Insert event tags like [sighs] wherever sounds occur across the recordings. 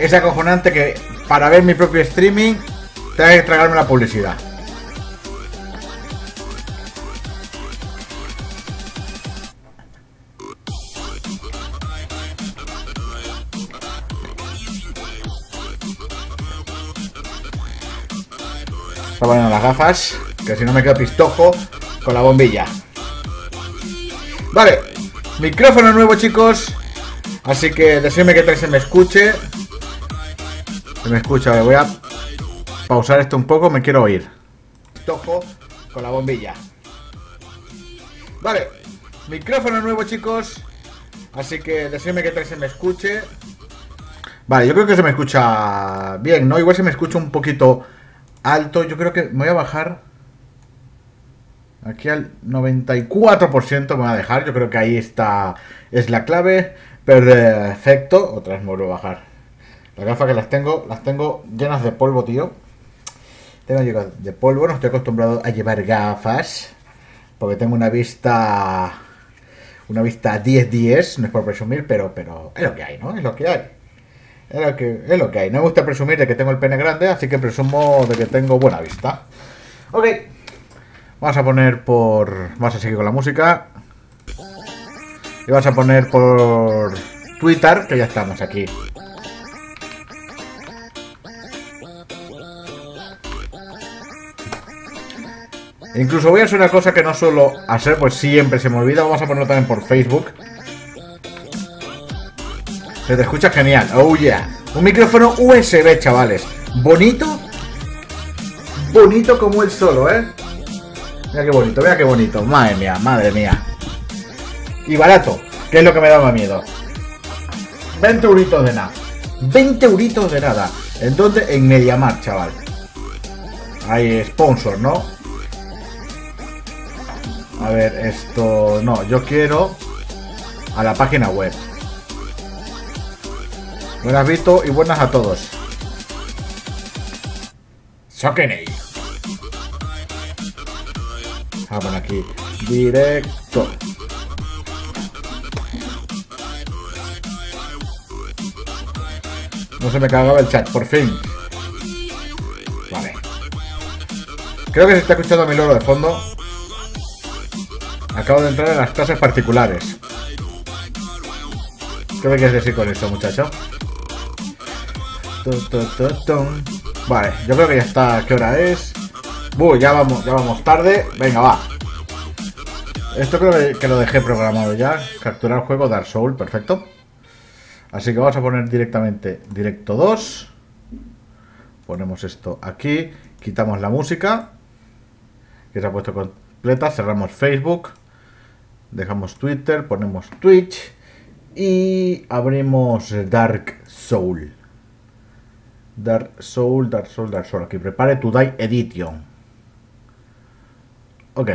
Es acojonante que para ver mi propio streaming tenga que tragarme la publicidad. A poner las gafas, que si no me quedo pistojo con la bombilla. Vale, micrófono nuevo chicos, así que deseame que se me escuche. Me escucha, voy a pausar esto un poco, me quiero oír. Pistojo con la bombilla. Vale, micrófono nuevo chicos, así que deseame que tal se me escuche. Vale, yo creo que se me escucha bien, ¿no? Igual se me escucha un poquito alto. Yo creo que me voy a bajar aquí al 94% me voy a dejar. Yo creo que ahí está, es la clave. Perfecto. Otra vez me vuelvo a bajar. Las gafas que las tengo, las tengo llenas de polvo, tío. Tengo llenas de polvo, no estoy acostumbrado a llevar gafas. Porque tengo una vista... Una vista 10-10, no es por presumir, pero, pero es lo que hay, ¿no? Es lo que hay. Es lo, que, es lo que hay. No me gusta presumir de que tengo el pene grande, así que presumo de que tengo buena vista. Ok. Vamos a poner por... Vamos a seguir con la música. Y vamos a poner por Twitter, que ya estamos aquí. Incluso voy a hacer una cosa que no suelo hacer, pues siempre se me olvida. Vamos a ponerlo también por Facebook. Se te escucha genial. Oh yeah. Un micrófono USB, chavales. Bonito. Bonito como el solo, ¿eh? Mira qué bonito, mira qué bonito. Madre mía, madre mía. Y barato, que es lo que me da más miedo. 20 euritos de nada. 20 euritos de nada. ¿En dónde? En Mediamar, chaval. Hay sponsor, ¿no? A ver, esto... No, yo quiero a la página web. Buenas Vito y buenas a todos. Sokenei. Vamos a poner aquí. Directo. No se me cagaba el chat, por fin. Vale. Creo que se está escuchando mi loro de fondo. Acabo de entrar en las clases particulares. ¿Qué me quieres decir con eso, muchacho? Vale, yo creo que ya está. ¿Qué hora es? Buh, ya vamos, ya vamos tarde. Venga, va. Esto creo que lo dejé programado ya. Capturar juego Dark Soul, perfecto. Así que vamos a poner directamente directo 2. Ponemos esto aquí. Quitamos la música. Que se ha puesto completa. Cerramos Facebook. Dejamos Twitter. Ponemos Twitch. Y abrimos Dark Soul. Dark Soul, Dark Soul, Dark Soul. Aquí, prepare tu Die Edition. Ok.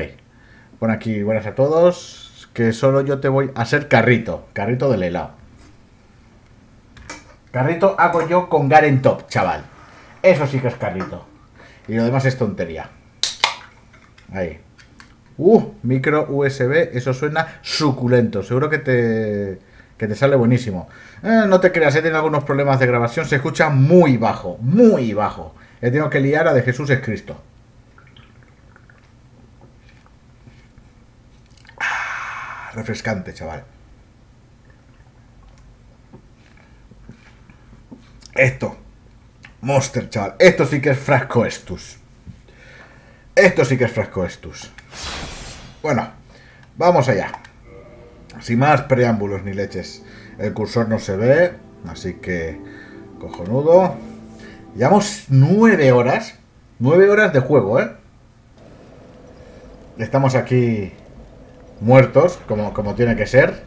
Pon aquí buenas a todos. Que solo yo te voy a hacer carrito. Carrito del helado. Carrito hago yo con Garen Top, chaval. Eso sí que es carrito. Y lo demás es tontería. Ahí. Uh, micro USB. Eso suena suculento. Seguro que te que te sale buenísimo. Eh, no te creas, he tenido algunos problemas de grabación, se escucha muy bajo, muy bajo. He tenido que liar a de Jesús es Cristo. Ah, refrescante, chaval. Esto. Monster, chaval. Esto sí que es frasco estus. Esto sí que es frasco estus. Bueno, vamos allá. Sin más preámbulos ni leches. El cursor no se ve, así que cojonudo. Llevamos nueve horas. Nueve horas de juego, ¿eh? Estamos aquí muertos, como, como tiene que ser.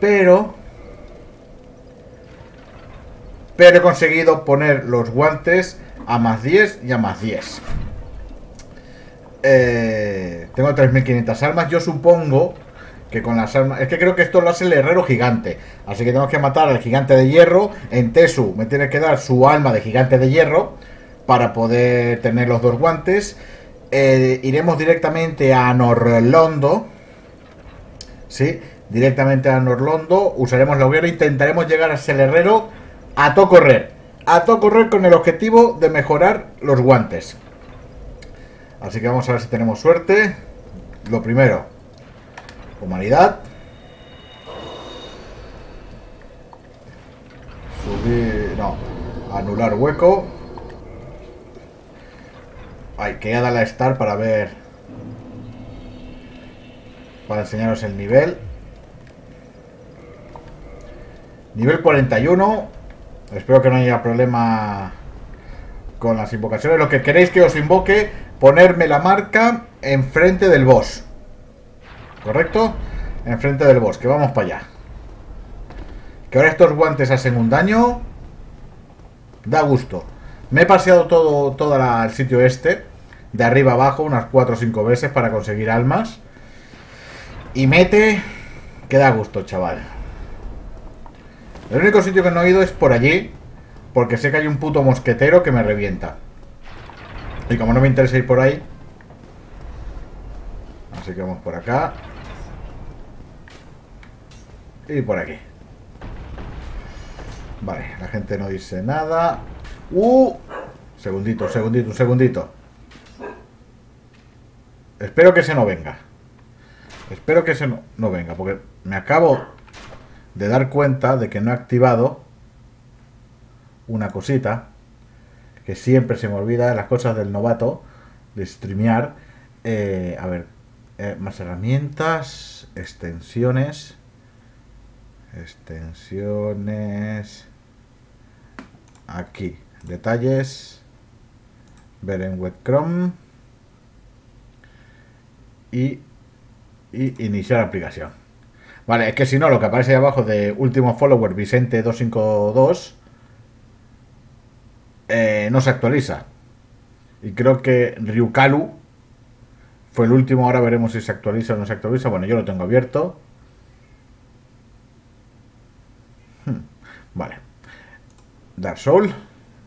Pero... Pero he conseguido poner los guantes a más 10 y a más 10. Eh, tengo 3.500 armas. Yo supongo que con las armas... Es que creo que esto lo hace el herrero gigante. Así que tengo que matar al gigante de hierro. En Tesu me tiene que dar su alma de gigante de hierro para poder tener los dos guantes. Eh, iremos directamente a Norlondo. ¿Sí? Directamente a Norlondo. Usaremos la hoguera. Intentaremos llegar a el herrero a to correr. A to correr con el objetivo de mejorar los guantes. Así que vamos a ver si tenemos suerte. Lo primero, humanidad. Subir, no, anular hueco. Hay que darle a Star para ver. Para enseñaros el nivel. Nivel 41. Espero que no haya problema con las invocaciones. Lo que queréis que os invoque, ponerme la marca enfrente del boss. ¿Correcto? Enfrente del boss, que vamos para allá. Que ahora estos guantes hacen un daño. Da gusto. Me he paseado todo, todo el sitio este, de arriba abajo, unas 4 o 5 veces para conseguir almas. Y mete que da gusto, chaval. El único sitio que no he ido es por allí, porque sé que hay un puto mosquetero que me revienta. Y como no me interesa ir por ahí, así que vamos por acá. Y por aquí. Vale, la gente no dice nada. ¡Uh! Segundito, segundito, un segundito. Espero que se no venga. Espero que se no, no venga, porque me acabo de dar cuenta de que no he activado una cosita que siempre se me olvida las cosas del novato de streamear. Eh, a ver, eh, más herramientas, extensiones, extensiones, aquí, detalles, ver en web chrome y, y iniciar aplicación. Vale, es que si no, lo que aparece ahí abajo de último follower Vicente 252 eh, no se actualiza. Y creo que Ryukalu fue el último, ahora veremos si se actualiza o no se actualiza. Bueno, yo lo tengo abierto. Hmm, vale. Dark Soul.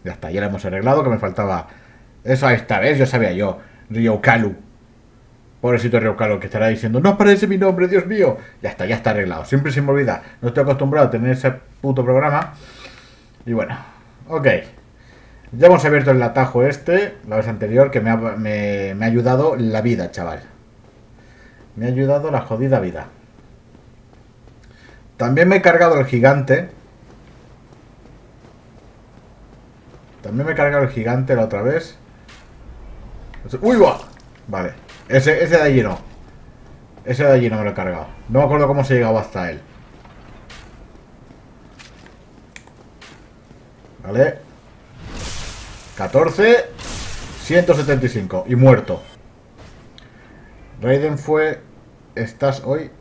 Ya está, ya lo hemos arreglado, que me faltaba... Eso esta vez, yo sabía yo. Ryukalu. Pobrecito Ryukalu que estará diciendo, no aparece mi nombre, Dios mío. Ya está, ya está arreglado. Siempre se me. No estoy acostumbrado a tener ese puto programa. Y bueno, ok. Ya hemos abierto el atajo este, la vez anterior, que me ha, me, ha ayudado la vida, chaval. Me ha ayudado la jodida vida. También me he cargado el gigante. También me he cargado el gigante la otra vez. ¡Uy, va! Vale. Ese, ese de allí no. Ese de allí no me lo he cargado. No me acuerdo cómo se ha llegado hasta él. Vale. 14, 175 y muerto. Raiden fue... Estás hoy...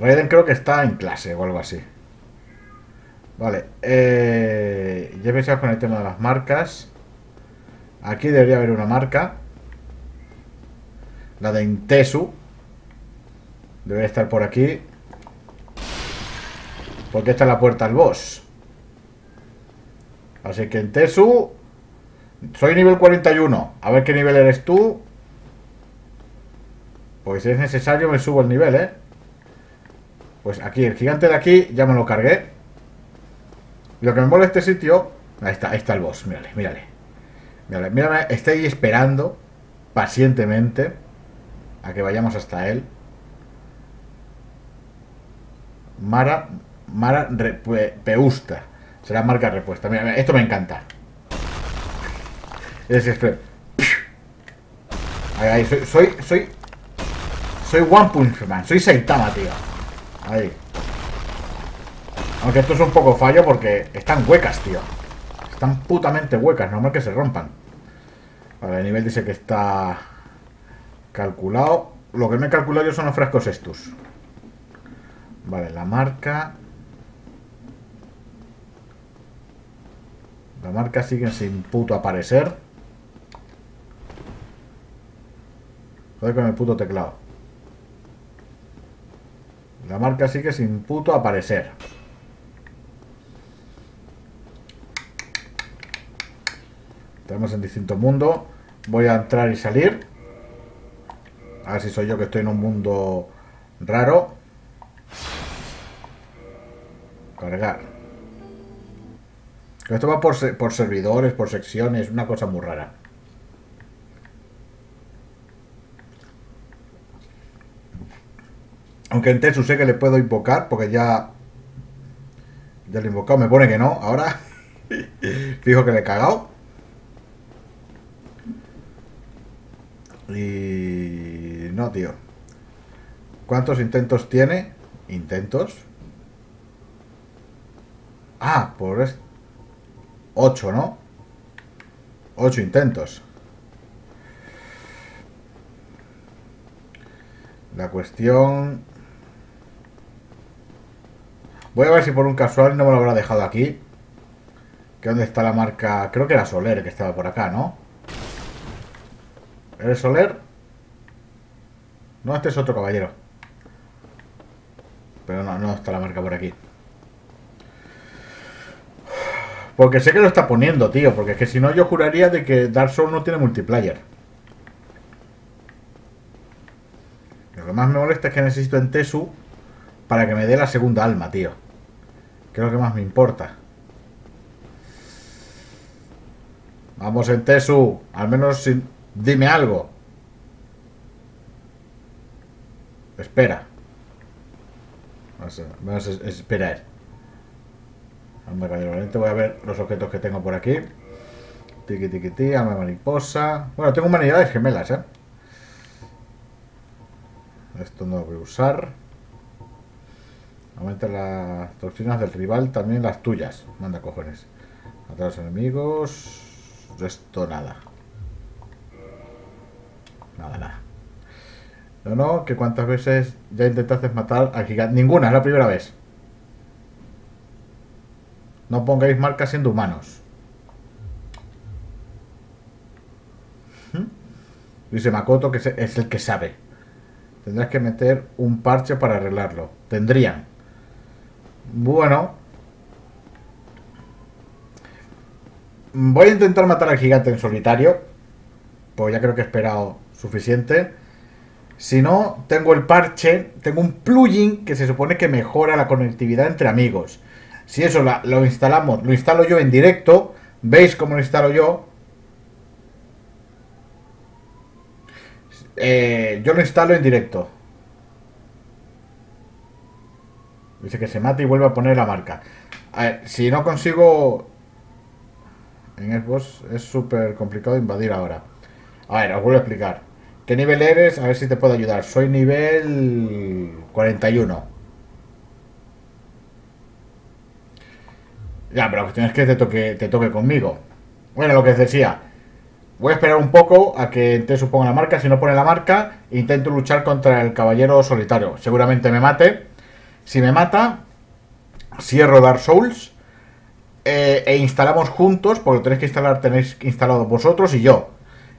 Raiden creo que está en clase o algo así. Vale. Eh, ya empezado con el tema de las marcas. Aquí debería haber una marca. La de Intesu. Debe estar por aquí. Porque esta es la puerta al boss. Así que en Tesu soy nivel 41. A ver qué nivel eres tú. Pues si es necesario me subo el nivel, ¿eh? Pues aquí, el gigante de aquí ya me lo cargué. Lo que me mola este sitio... Ahí está, ahí está el boss, mírale, mírale. Mírale, mírame, estoy esperando pacientemente a que vayamos hasta él. Mara, Mara Peusta. Será marca repuesta. Mira, esto me encanta. Es este. Ahí, ahí, soy, soy, soy, soy One Punch Man, soy Saitama, tío. Ahí. Aunque esto es un poco fallo porque están huecas, tío. Están putamente huecas, normal que se rompan. Vale, el nivel dice que está calculado. Lo que no he calculado yo son los frescos estos. Vale, la marca La marca sigue sin puto aparecer. Joder con el puto teclado. La marca sigue sin puto aparecer. Estamos en distinto mundo. Voy a entrar y salir. A ver si soy yo que estoy en un mundo raro. Cargar. Esto va por, por servidores, por secciones, una cosa muy rara. Aunque en Tesu sé que le puedo invocar, porque ya... Ya lo he invocado, me pone que no, ahora... [laughs] Fijo que le he cagado. Y... No, tío. ¿Cuántos intentos tiene? ¿Intentos? Ah, por esto. 8, ¿no? 8 intentos. La cuestión... Voy a ver si por un casual no me lo habrá dejado aquí. Que dónde está la marca... Creo que era Soler que estaba por acá, ¿no? ¿Eres Soler? No, este es otro caballero. Pero no, no está la marca por aquí. Porque sé que lo está poniendo, tío. Porque es que si no, yo juraría de que Dark Souls no tiene multiplayer. Lo que más me molesta es que necesito en Tesu para que me dé la segunda alma, tío. Que es lo que más me importa. Vamos en Tesu. Al menos dime algo. Espera. Vamos a esperar. Voy a ver los objetos que tengo por aquí. Tiki tiki tiki, alma mariposa. Bueno, tengo humanidades gemelas, ¿eh? Esto no lo voy a usar. Aumenta las toxinas del rival, también las tuyas. Manda cojones. Matar a los enemigos. Esto nada. Nada, nada. No, no, que cuántas veces ya intentaste matar al gigante. Ninguna, es la primera vez. No pongáis marcas siendo humanos. Dice Makoto que es el que sabe. Tendrás que meter un parche para arreglarlo. Tendrían. Bueno. Voy a intentar matar al gigante en solitario. Pues ya creo que he esperado suficiente. Si no, tengo el parche. Tengo un plugin que se supone que mejora la conectividad entre amigos. Si eso lo instalamos, lo instalo yo en directo, veis cómo lo instalo yo. Eh, yo lo instalo en directo. Dice que se mata y vuelve a poner la marca. A ver, si no consigo... En Xbox es súper complicado invadir ahora. A ver, os vuelvo a explicar. ¿Qué nivel eres? A ver si te puedo ayudar. Soy nivel 41. Ya, pero la cuestión es que te toque, te toque conmigo. Bueno, lo que os decía. Voy a esperar un poco a que te suponga la marca. Si no pone la marca, intento luchar contra el caballero solitario. Seguramente me mate. Si me mata, cierro Dark Souls. Eh, e instalamos juntos, porque lo tenéis que instalar, tenéis instalado vosotros y yo.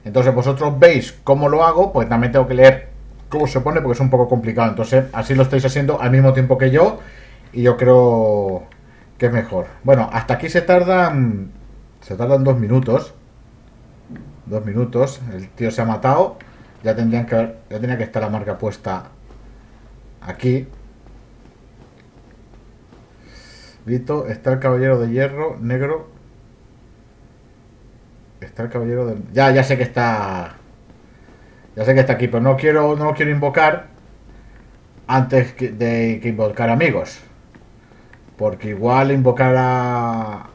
Entonces vosotros veis cómo lo hago, pues también tengo que leer cómo se pone, porque es un poco complicado. Entonces así lo estáis haciendo al mismo tiempo que yo. Y yo creo es mejor. Bueno, hasta aquí se tardan. Se tardan dos minutos. Dos minutos. El tío se ha matado. Ya tendrían que ya tenía que estar la marca puesta aquí. Vito, está el caballero de hierro negro. Está el caballero de. Ya, ya sé que está. Ya sé que está aquí, pero no quiero, no lo quiero invocar antes de que invocar amigos. Porque igual invocar a,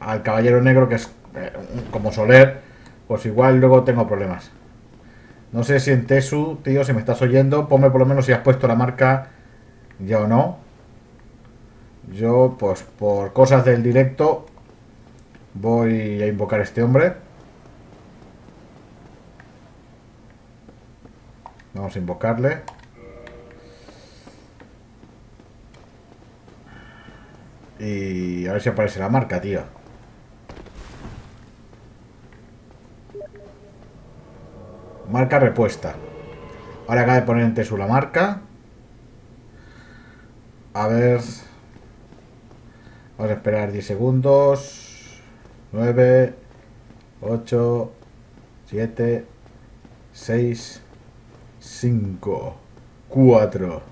al Caballero Negro, que es eh, como Soler, pues igual luego tengo problemas. No sé si en Tesu, tío, si me estás oyendo, ponme por lo menos si has puesto la marca ya o no. Yo, pues por cosas del directo, voy a invocar a este hombre. Vamos a invocarle. Y a ver si aparece la marca, tío. Marca repuesta. Ahora acaba de poner en Tesu la marca. A ver. Vamos a esperar 10 segundos. 9, 8, 7, 6, 5, 4,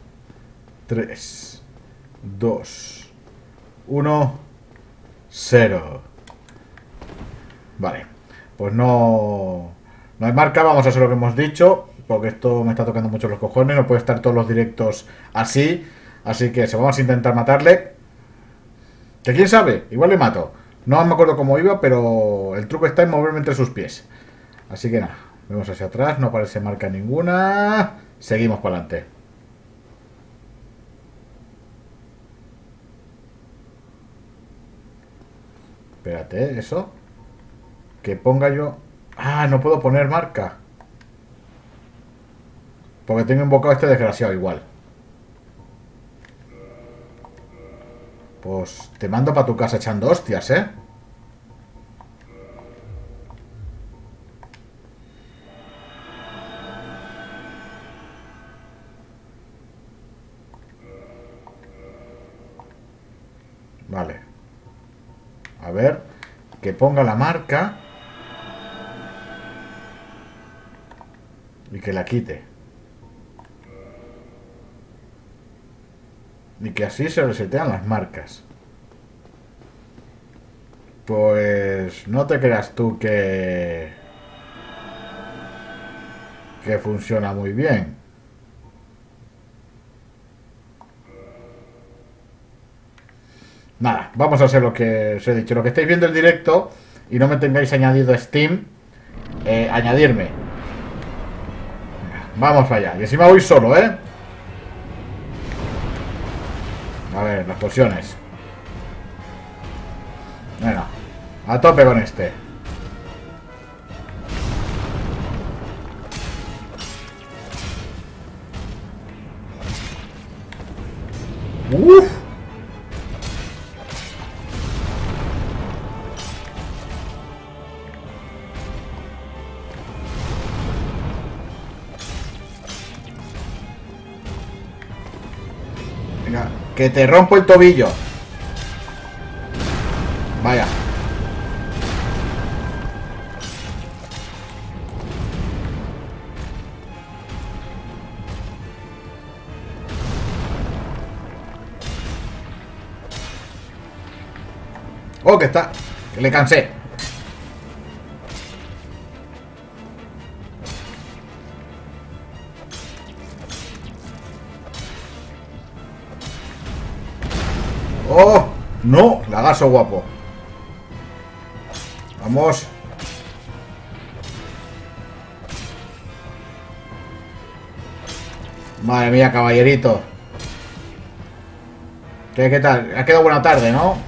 3, 2, 1, 0. Vale. Pues no... No hay marca, vamos a hacer lo que hemos dicho. Porque esto me está tocando mucho los cojones. No puede estar todos los directos así. Así que se vamos a intentar matarle. Que quién sabe, igual le mato. No me acuerdo cómo iba, pero el truco está en moverme entre sus pies. Así que nada, vemos hacia atrás, no aparece marca ninguna. Seguimos para adelante. Espérate, ¿eso? Que ponga yo... Ah, no puedo poner marca. Porque tengo invocado a este desgraciado igual. Pues te mando para tu casa echando hostias, ¿eh? Que ponga la marca. Y que la quite. Y que así se resetean las marcas. Pues no te creas tú que... que funciona muy bien. Nada, vamos a hacer lo que os he dicho. Lo que estáis viendo el directo y no me tengáis añadido Steam, eh, añadirme. Vamos allá. Y encima voy solo, ¿eh? A ver, las pociones. Bueno, a tope con este. Uf. Que te rompo el tobillo. Vaya. Oh, que está. Que le cansé. ¡No! Lagazo guapo. Vamos. Madre mía, caballerito. ¿Qué, tal? Ha quedado buena tarde, ¿no?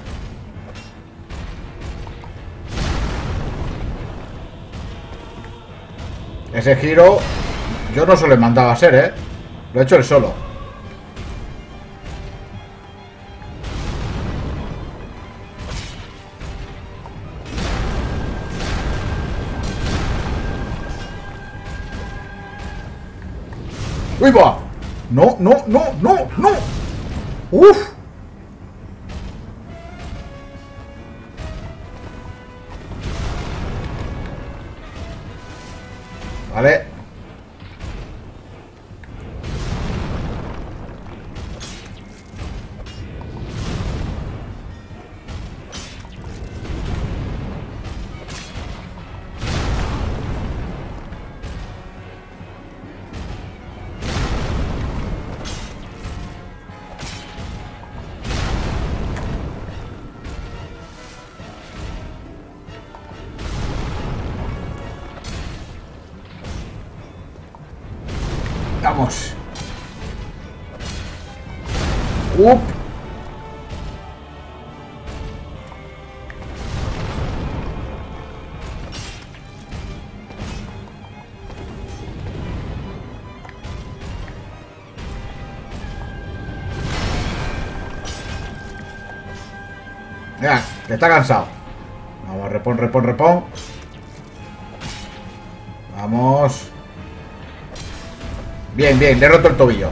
Ese giro yo no se lo he mandado a hacer, ¿eh? Lo he hecho él solo. No, no, no, está cansado. Vamos, repon, repon, repon. Vamos. Bien, bien, le he roto el tobillo.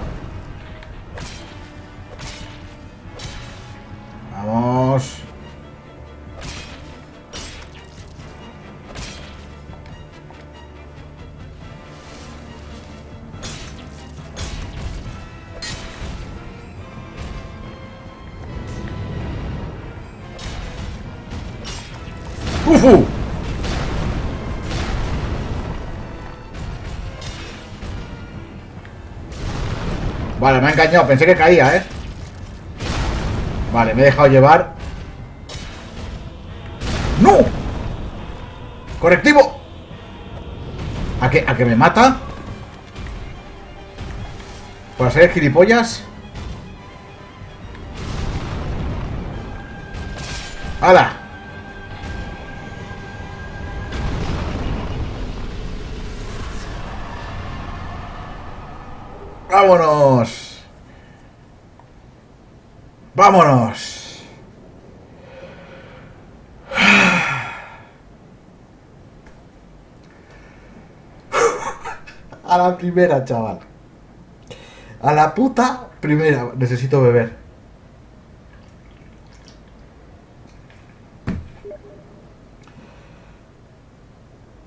Pensé que caía, ¿eh? Vale, me he dejado llevar. ¡No! ¡Correctivo! ¿A qué, ¿A que me mata? ¿Por ser gilipollas? ¡Hala! ¡Vámonos! ¡Vámonos! A la primera, chaval. A la puta primera. Necesito beber.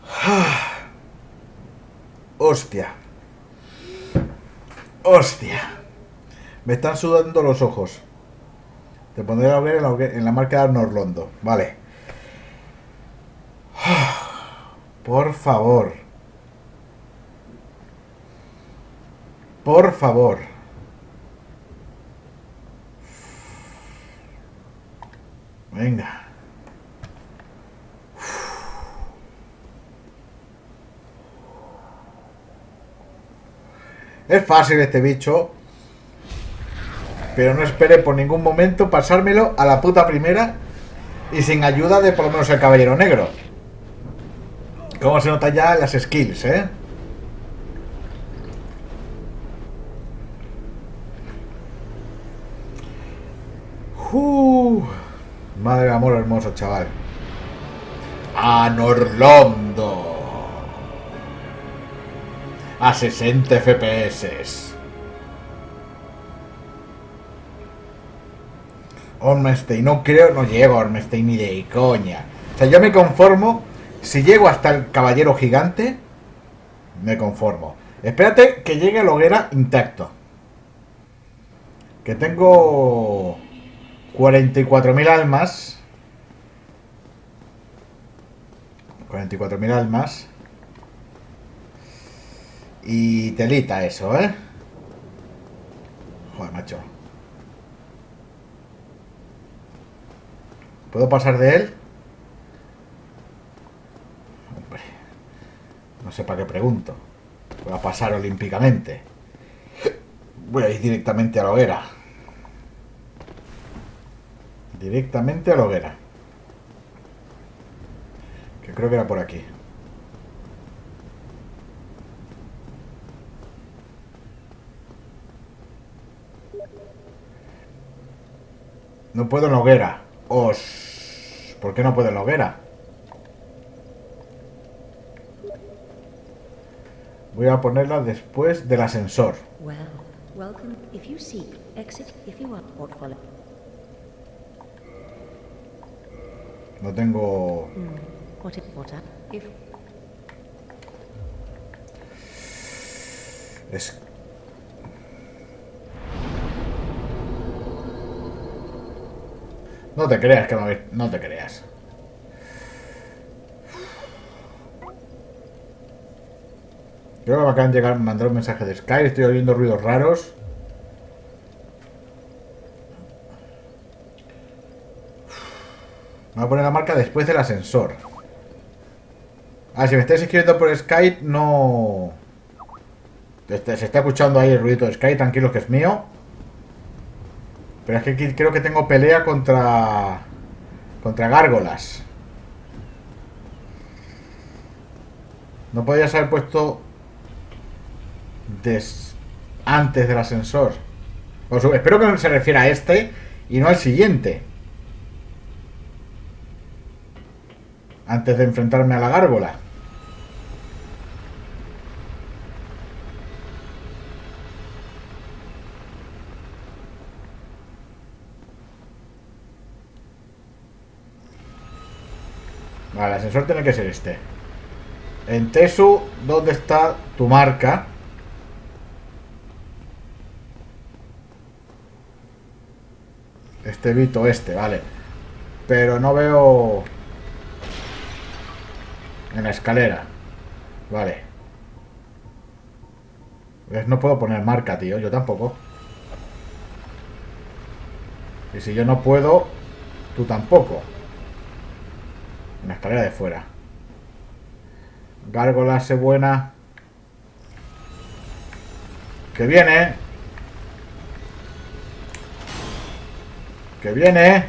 [sighs] Hostia. Hostia. Me están sudando los ojos. Te pondré a la, en la marca de Norlondo. Vale. [sighs] Por favor. Por favor. Venga. Es fácil este bicho. Pero no espere por ningún momento pasármelo a la puta primera y sin ayuda de por lo menos el caballero negro. Como se nota ya las skills, ¿eh? Uh, madre de amor chaval. A Norlondo. A 60 FPS. Ormestein, no creo, no llego a ni de coña. O sea, yo me conformo. Si llego hasta el caballero gigante, me conformo. Espérate que llegue a la hoguera intacto. Que tengo 44.000 almas. 44.000 almas. Y telita eso, ¿eh? Joder, macho. ¿Puedo pasar de él? Hombre. No sé para qué pregunto. Voy a pasar olímpicamente. Voy a ir directamente a la hoguera. Directamente a la hoguera. Creo que era por aquí. No puedo en la hoguera. Os... ¿Por qué no puedo en la hoguera? Voy a ponerla después del ascensor. No tengo... What if, what up? If Es... No te creas que me... No te creas. Creo que me acaban de llegar, mandar un mensaje de Sky, estoy oyendo ruidos raros. Me voy a poner la marca después del ascensor. Ah, si me estáis escribiendo por Skype, no... Se está escuchando ahí el ruido de Skype, tranquilo que es mío. Pero es que creo que tengo pelea contra... Contra gárgolas. No podías haber puesto... Antes del ascensor. Espero que se refiera a este y no al siguiente. Antes de enfrentarme a la gárgola. Vale, el ascensor tiene que ser este. En Tesu, ¿dónde está tu marca? Este Vito, este, vale. Pero no veo... En la escalera. Vale. ¿Ves? No puedo poner marca, tío. Yo tampoco. Y si yo no puedo, tú tampoco. En la escalera de fuera. Gárgola, se buena. Que viene. Que viene.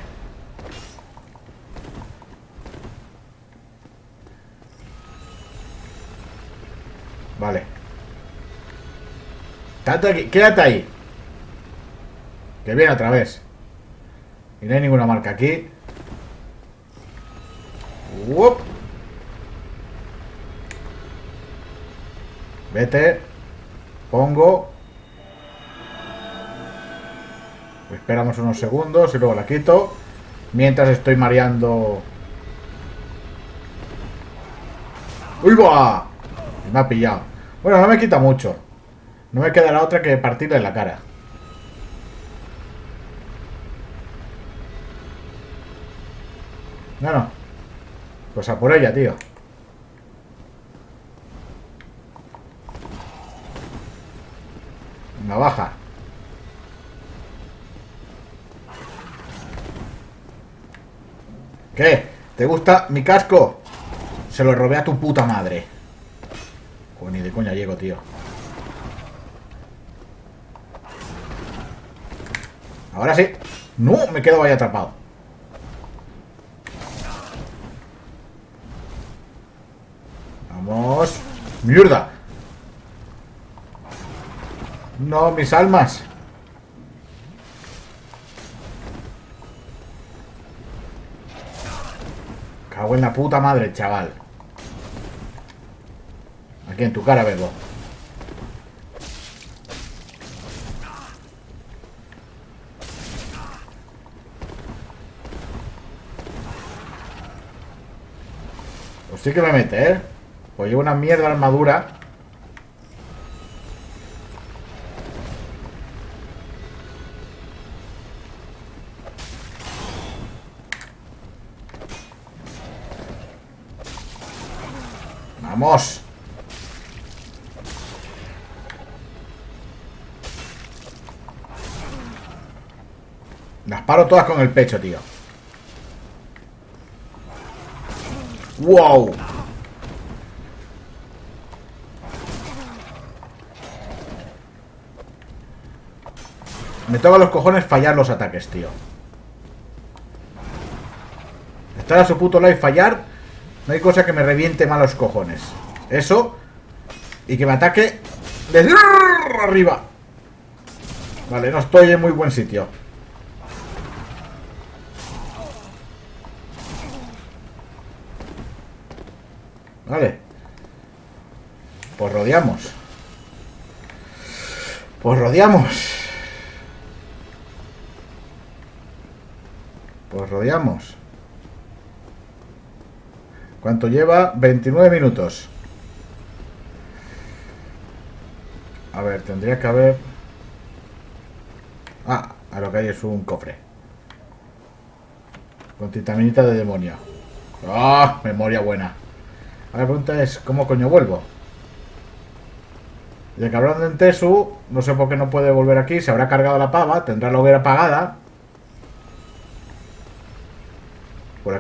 Vale. Aquí, quédate ahí. Que viene otra vez. Y no hay ninguna marca aquí. Uop. Vete. Pongo. Esperamos unos segundos y luego la quito. Mientras estoy mareando... ¡Uy, va! Me ha pillado. Bueno, no me quita mucho. No me quedará otra que partirle la cara. No, no. Pues a por ella, tío. Navaja. ¿Qué? ¿Te gusta mi casco? Se lo robé a tu puta madre. Pues ni de coña llego, tío. Ahora sí. No, me quedo ahí atrapado. Vamos. ¡Mierda! No, mis almas. Cago en la puta madre, chaval. Aquí en tu cara, bebo. Pues sí que me mete, ¿eh? Pues llevo una mierda armadura. ¡Vamos! Las paro todas con el pecho, tío. ¡Wow! Me toca los cojones fallar los ataques, tío. Estar a su puto lado y fallar No hay cosa que me reviente mal los cojones. Eso Y que me ataque Desde arriba. Vale, no estoy en muy buen sitio. Vale. Pues rodeamos. Pues rodeamos Pues rodeamos. ¿Cuánto lleva? 29 minutos. A ver, tendría que haber... Ah, a lo que hay es un cofre. Con titaminita de demonio. ¡Ah! memoria buena. Ahora la pregunta es, ¿cómo coño vuelvo? De que hablando en Tesu, no sé por qué no puede volver aquí, se habrá cargado la pava, tendrá la hoguera apagada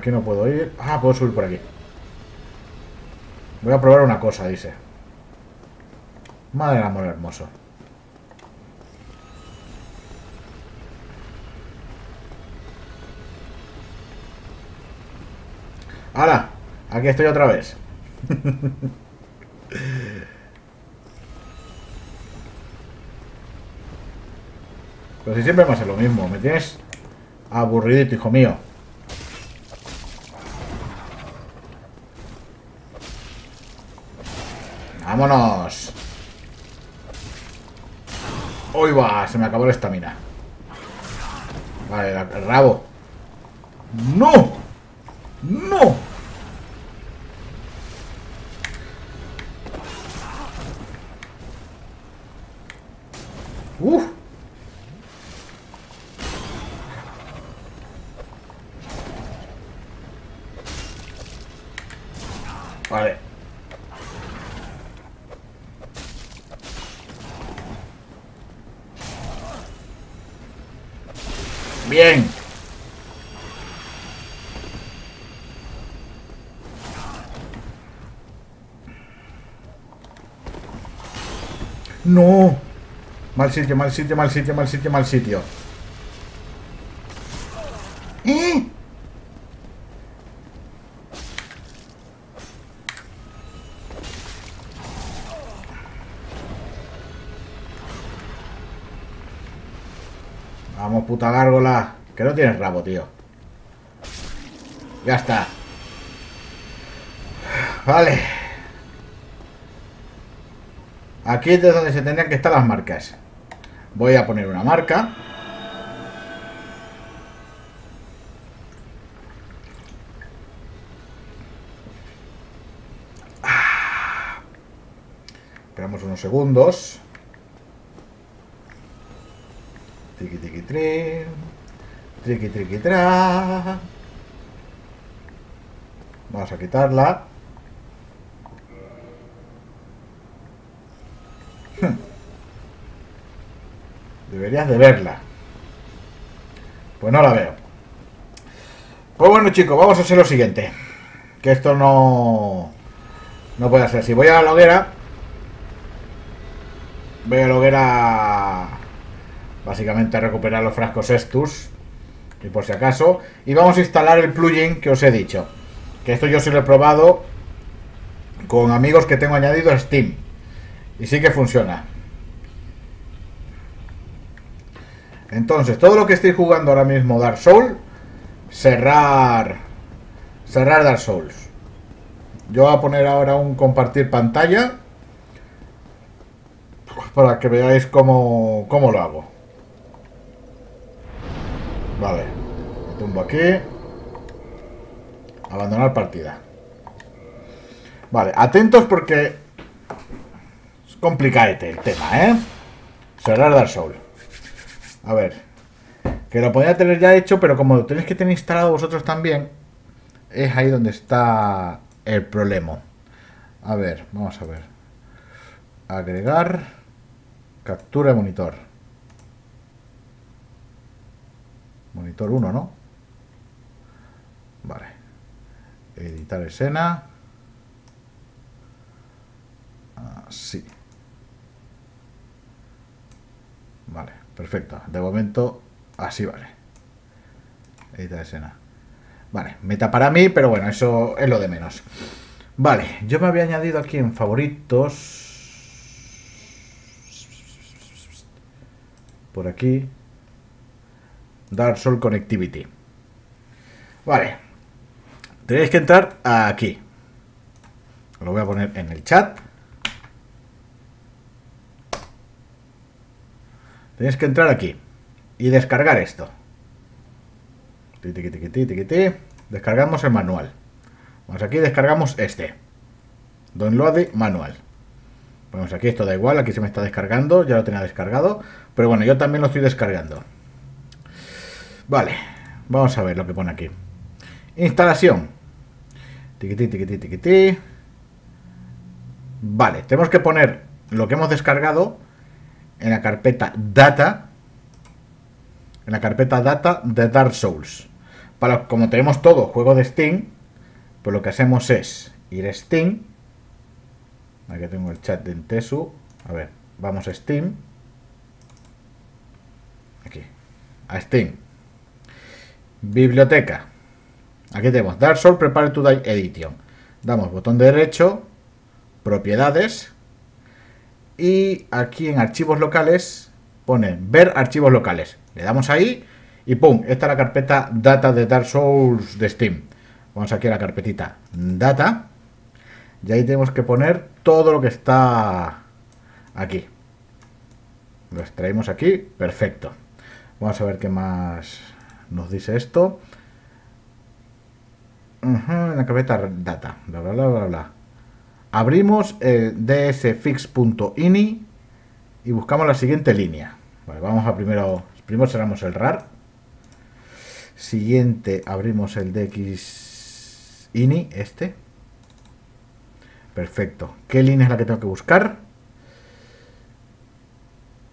aquí no puedo ir. Ah, puedo subir por aquí. Voy a probar una cosa, dice. Madre del amor hermoso. ¡Hala! Aquí estoy otra vez. [laughs] Pero si siempre me hace lo mismo. Me tienes aburridito, hijo mío. ¡Vámonos! ¡Uy, va! Se me acabó la estamina. Vale, el rabo. ¡No! Mal sitio, mal sitio, mal sitio, mal sitio, mal sitio. ¿Eh? Vamos, puta gárgola. Que no tienes rabo, tío. Ya está. Vale. Aquí es de donde se tendrían que estar las marcas. Voy a poner una marca. Ah. Esperamos unos segundos. Triqui, triqui, tri. Triqui, triqui, tra. Vamos a quitarla. Deberías de verla. Pues no la veo. Pues bueno chicos, vamos a hacer lo siguiente. Que esto no... No puede ser. Si voy a la hoguera... Voy a la hoguera... Básicamente a recuperar los frascos estos. Y por si acaso. Y vamos a instalar el plugin que os he dicho. Que esto yo sí lo he probado con amigos que tengo añadido a Steam. Y sí que funciona. Entonces, todo lo que estoy jugando ahora mismo Dark Souls, cerrar cerrar Dark Souls. Yo voy a poner ahora un compartir pantalla para que veáis cómo, cómo lo hago. Vale, tumbo aquí. Abandonar partida. Vale, atentos porque es complicadete el tema, ¿eh? Cerrar Dark Souls. A ver. Que lo podría tener ya hecho, pero como lo tenéis que tener instalado vosotros también, es ahí donde está el problema. A ver, vamos a ver. Agregar. Captura de monitor. Monitor 1, ¿no? Vale. Editar escena. Así. Vale. Perfecto. De momento, así vale. Editar escena. Vale, meta para mí, pero bueno, eso es lo de menos. Vale, yo me había añadido aquí en favoritos. Por aquí. Dark Soul Connectivity. Vale. Tenéis que entrar aquí. Lo voy a poner en el chat. Tienes que entrar aquí y descargar esto. Descargamos el manual. Vamos aquí descargamos este. Download manual. Ponemos aquí, esto da igual, aquí se me está descargando, ya lo tenía descargado. Pero bueno, yo también lo estoy descargando. Vale, vamos a ver lo que pone aquí. Instalación. Vale, tenemos que poner lo que hemos descargado en la carpeta Data, en la carpeta Data de Dark Souls. Para, como tenemos todo juego de Steam, pues lo que hacemos es ir a Steam. Aquí tengo el chat de Intesu. A ver, vamos a Steam. Aquí, a Steam. Biblioteca. Aquí tenemos Dark Souls Prepare to Die Edition. Damos botón derecho, propiedades, y aquí en archivos locales pone ver archivos locales. Le damos ahí y ¡pum! Esta es la carpeta data de Dark Souls de Steam. Vamos aquí a la carpetita data y ahí tenemos que poner todo lo que está aquí. Lo extraemos aquí, perfecto. Vamos a ver qué más nos dice esto. en la carpeta data, bla bla bla bla bla. Abrimos el dsfix.ini y buscamos la siguiente línea. vamos a primero, primero cerramos el RAR. Siguiente, abrimos el dxini, este. Perfecto. ¿Qué línea es la que tengo que buscar?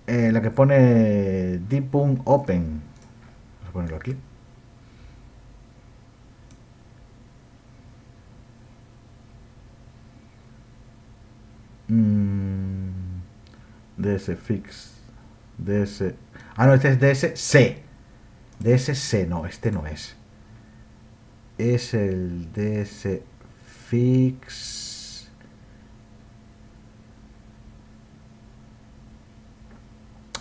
Eh, la que pone Deepun Open. Vamos a ponerlo aquí. Mm, DS fix. DS. Ah, no, este es DSC. DSC, no, este no es. Es el DS fix.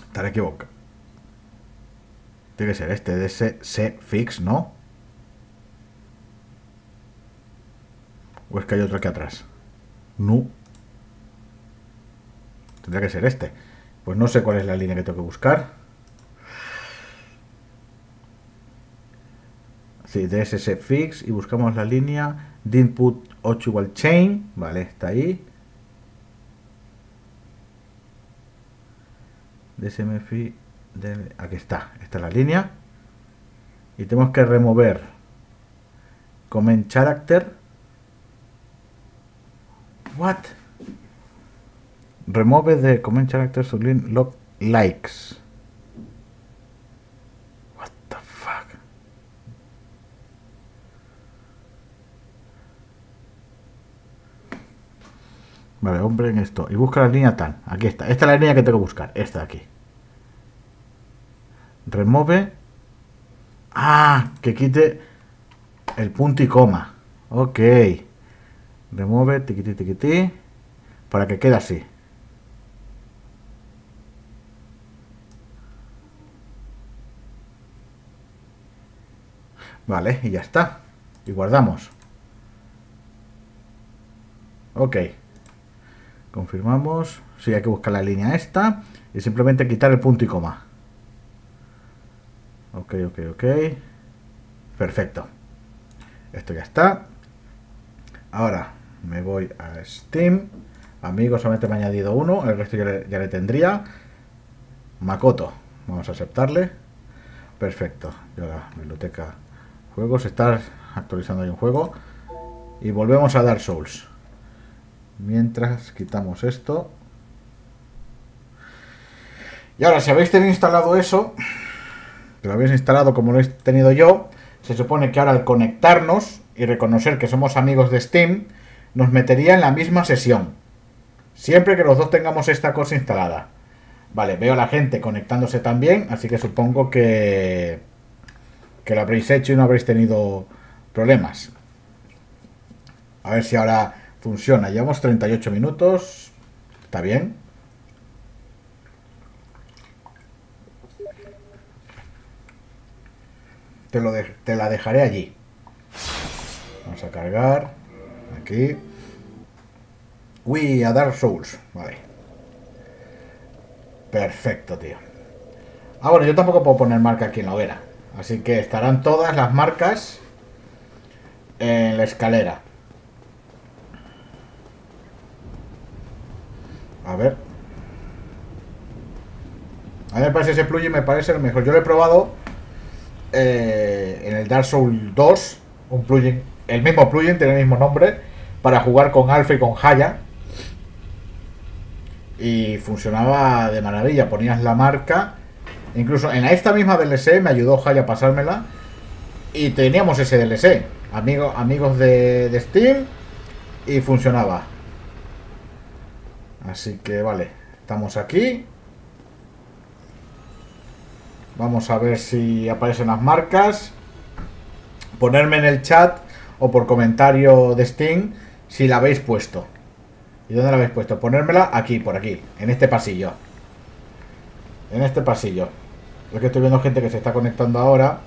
Estaré equivocado. Tiene que ser este, DSC fix, ¿no? ¿O es que hay otro aquí atrás? No. Tendría que ser este. Pues no sé cuál es la línea que tengo que buscar. Sí, DSS fix y buscamos la línea de input 8 igual chain. Vale, está ahí. DSMFI. Aquí está. Esta es la línea. Y tenemos que remover comment character. What? Remove the comment character sublime log likes. What the fuck? Vale, hombre en esto. Y busca la línea tal. Aquí está. Esta es la línea que tengo que buscar. Esta de aquí. Remove. Ah, que quite el punto y coma. Ok. Remove, tiquiti, tiquiti. Para que quede así. Vale, y ya está. Y guardamos. Ok. Confirmamos. Sí, hay que buscar la línea esta. Y simplemente quitar el punto y coma. Ok, ok, ok. Perfecto. Esto ya está. Ahora me voy a Steam. Amigos, solamente me ha añadido uno. El resto ya le, tendría. Makoto. Vamos a aceptarle. Perfecto. Y ahora, biblioteca juegos. Está actualizando ahí un juego. Y volvemos a Dark Souls. Mientras quitamos esto. Y ahora, si habéis tenido instalado eso, que lo habéis instalado como lo he tenido yo, se supone que ahora al conectarnos y reconocer que somos amigos de Steam, nos metería en la misma sesión. Siempre que los dos tengamos esta cosa instalada. Vale, veo a la gente conectándose también, así que supongo que, que lo habréis hecho y no habréis tenido problemas. A ver si ahora funciona. Llevamos 38 minutos. Está bien. Te, lo te la dejaré allí. Vamos a cargar. Aquí. Uy, a Dark Souls. Vale. Perfecto, tío. Ah, bueno, yo tampoco puedo poner marca aquí en la hoguera. Así que estarán todas las marcas en la escalera. A ver. A mí me parece ese plugin, me parece el mejor. Yo lo he probado eh, en el Dark Souls 2. Un plugin, el mismo plugin, tiene el mismo nombre. Para jugar con Alpha y con Haya. Y funcionaba de maravilla. Ponías la marca. Incluso en esta misma DLC me ayudó Haya a pasármela. Y teníamos ese DLC. Amigo, amigos de, de Steam. Y funcionaba. Así que vale, estamos aquí. Vamos a ver si aparecen las marcas. Ponerme en el chat o por comentario de Steam si la habéis puesto. ¿Y dónde la habéis puesto? Ponérmela aquí, por aquí, en este pasillo. En este pasillo. Es que estoy viendo gente que se está conectando ahora.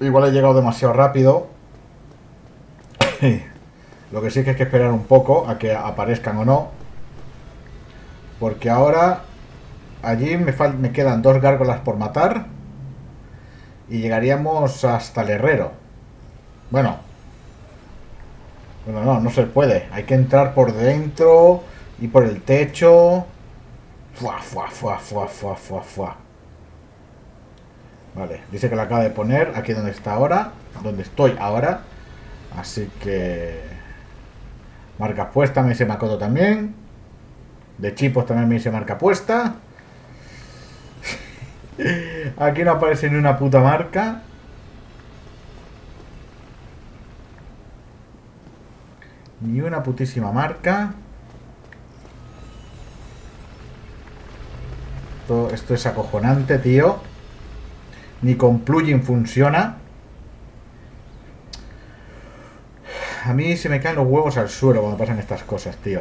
Igual he llegado demasiado rápido. [coughs] Lo que sí que hay que esperar un poco a que aparezcan o no. Porque ahora allí me, me quedan dos gárgolas por matar. Y llegaríamos hasta el herrero. Bueno. Bueno, no, no se puede. Hay que entrar por dentro y por el techo. Fua, fua, fua, fua, fua, fua, fua. Vale, dice que la acaba de poner aquí donde está ahora. Donde estoy ahora. Así que... Marca puesta, me dice Makoto también. De chipos también me dice marca puesta. [laughs] Aquí no aparece ni una puta marca. Ni una putísima marca. Esto, es acojonante, tío. Ni con plugin funciona. A mí se me caen los huevos al suelo cuando pasan estas cosas, tío.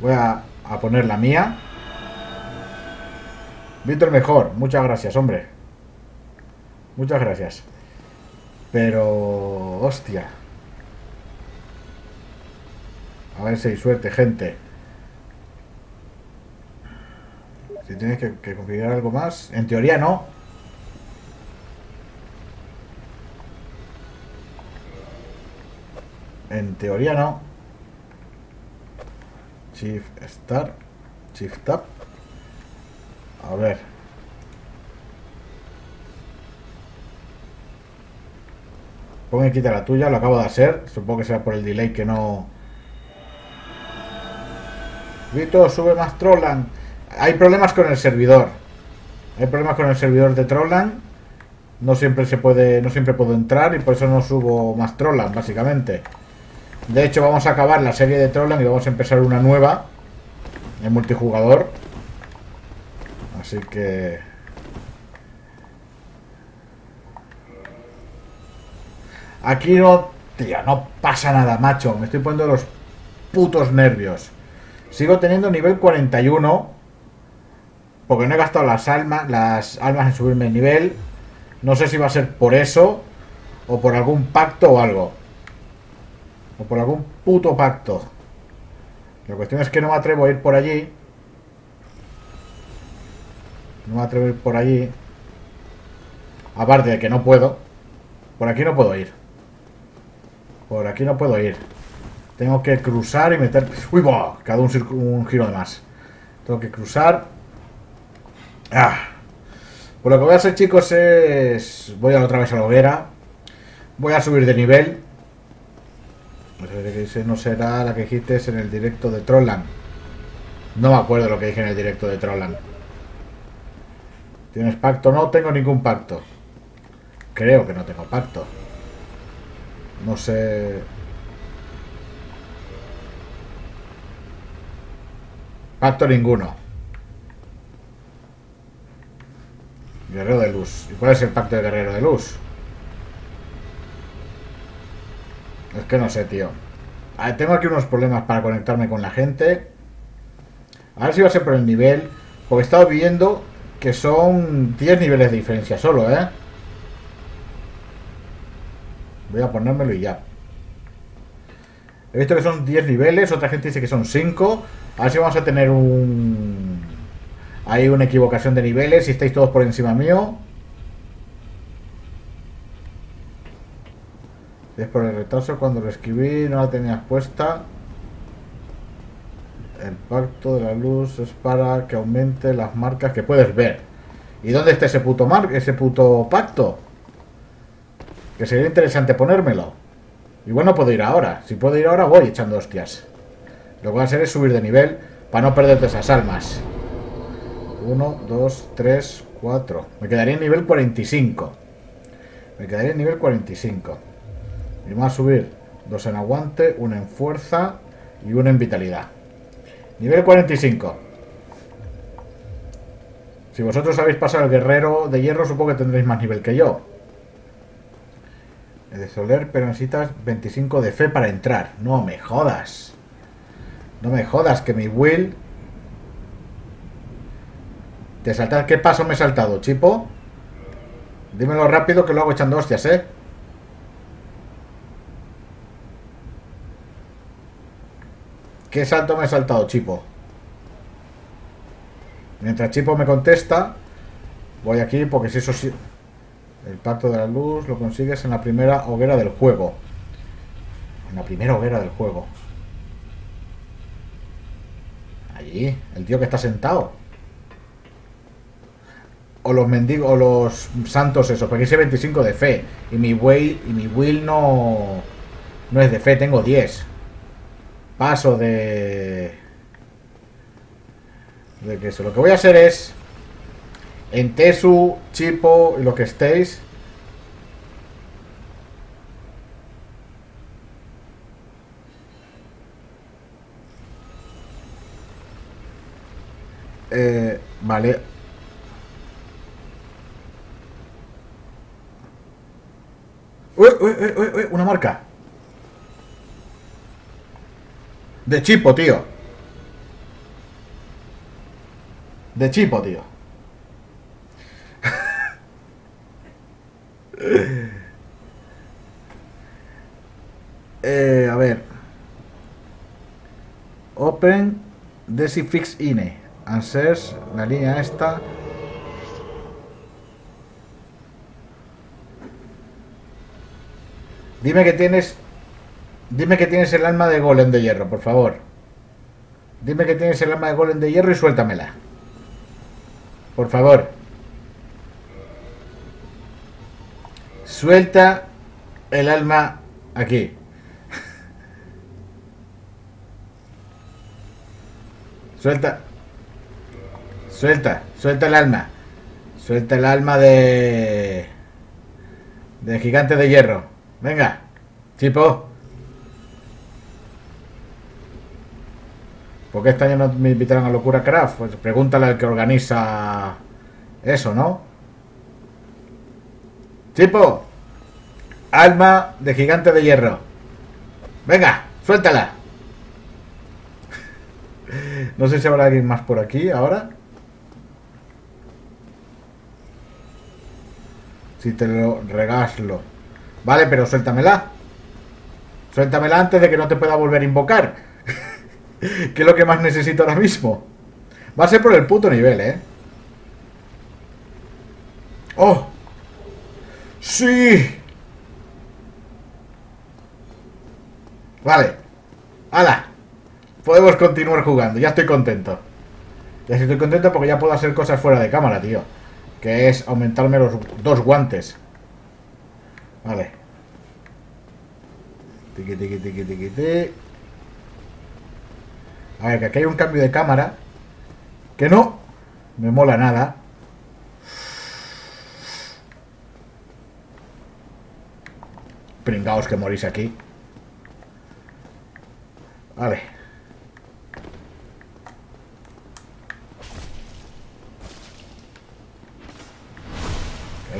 Voy a, a poner la mía. Víctor mejor. Muchas gracias, hombre. Muchas gracias. Pero... Hostia. A ver si hay suerte, gente. Si tienes que, configurar algo más. En teoría no. En teoría no. Shift Start. Shift Tab. A ver. Pongo y quita la tuya, lo acabo de hacer. Supongo que será por el delay que no. Vito, sube más Trollan. Hay problemas con el servidor. Hay problemas con el servidor de Trollan. No siempre se puede. No siempre puedo entrar y por eso no subo más Trollan, básicamente. De hecho, vamos a acabar la serie de Trollan y vamos a empezar una nueva. En multijugador. Así que... Aquí no... Tío, no pasa nada, macho. Me estoy poniendo los putos nervios. Sigo teniendo nivel 41. Porque no he gastado las almas, las almas en subirme el nivel. No sé si va a ser por eso. O por algún pacto o algo. O por algún puto pacto. La cuestión es que no me atrevo a ir por allí. No me atrevo a ir por allí. Aparte de que no puedo. Por aquí no puedo ir. Por aquí no puedo ir. Tengo que cruzar y meter... ¡Uy! Cada un, un giro de más. Tengo que cruzar. ¡Ah! Pues lo que voy a hacer, chicos, es... Voy a otra vez a la hoguera. Voy a subir de nivel. No será la que dijiste en el directo de Trolland. No me acuerdo lo que dije en el directo de Trolland. ¿Tienes pacto? No tengo ningún pacto. Creo que no tengo pacto. No sé... Pacto ninguno. Guerrero de luz. ¿Y cuál es el pacto de guerrero de luz? Es que no sé, tío. Tengo aquí unos problemas para conectarme con la gente. A ver si va a ser por el nivel. Porque he estado viendo que son 10 niveles de diferencia solo, ¿eh? Voy a ponérmelo y ya. He visto que son 10 niveles, otra gente dice que son 5. A ver si vamos a tener un... Hay una equivocación de niveles, si estáis todos por encima mío. Es por el retraso cuando lo escribí, no la tenías puesta. El pacto de la luz es para que aumente las marcas que puedes ver. ¿Y dónde está ese puto mar ese puto pacto? Que sería interesante ponérmelo. Igual no puedo ir ahora. Si puedo ir ahora voy echando hostias. Lo que voy a hacer es subir de nivel para no perderte esas almas. 1, 2, 3, 4. Me quedaría en nivel 45. Me quedaría en nivel 45. Y vamos a subir dos en aguante, uno en fuerza y uno en vitalidad. Nivel 45. Si vosotros habéis pasado el guerrero de hierro, supongo que tendréis más nivel que yo. de Soler, pero necesitas 25 de fe para entrar. No me jodas. No me jodas que mi will... ¿Te saltas? ¿Qué paso me he saltado, chipo? Dímelo rápido que lo hago echando hostias, ¿eh? ¿Qué salto me he saltado, Chipo? Mientras Chipo me contesta, voy aquí porque si eso sí... El pacto de la luz lo consigues en la primera hoguera del juego. En la primera hoguera del juego. Allí, el tío que está sentado. O los mendigos, o los santos esos, porque ese 25 de fe. Y mi will, y mi will no, no es de fe, tengo 10 paso de... De que eso. Lo que voy a hacer es... En Tesu, Chipo y lo que estéis. Eh, vale. Uy, uy, uy, uy, una marca. De chipo, tío. De chipo, tío. [laughs] eh, a ver. Open Desifix INE. Answers, la línea esta. Dime que tienes. Dime que tienes el alma de golem de hierro, por favor. Dime que tienes el alma de golem de hierro y suéltamela. Por favor. Suelta el alma aquí. Suelta. Suelta, suelta el alma. Suelta el alma de... De gigante de hierro. Venga, tipo. ¿Por qué este año no me invitaron a Locura Craft? Pues pregúntale al que organiza eso, ¿no? Tipo. Alma de gigante de hierro. Venga, suéltala. [laughs] No sé si habrá alguien más por aquí ahora. Si te lo regaslo. Vale, pero suéltamela. Suéltamela antes de que no te pueda volver a invocar. [laughs] que es lo que más necesito ahora mismo. Va a ser por el puto nivel, ¿eh? ¡Oh! ¡Sí! Vale. ¡Hala! Podemos continuar jugando. Ya estoy contento. Ya estoy contento porque ya puedo hacer cosas fuera de cámara, tío. Que es aumentarme los dos guantes. Vale. Tiki, tiki, tiki, tiki, tiki. A ver, que aquí hay un cambio de cámara. Que no me mola nada. Pringaos que morís aquí. Vale.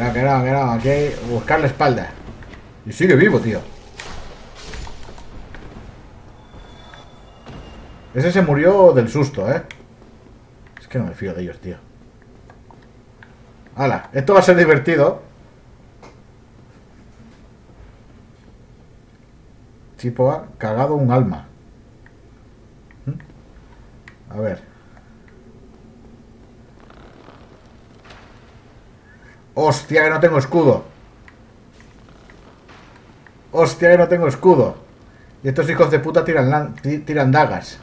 No, que no, que no. Aquí hay buscar la espalda. Y sigue vivo, tío. Ese se murió del susto, ¿eh? Es que no me fío de ellos, tío. Hala, esto va a ser divertido. Chipo ha cagado un alma. ¿Mm? A ver. Hostia, que no tengo escudo. Hostia, que no tengo escudo. Y estos hijos de puta tiran, tiran dagas.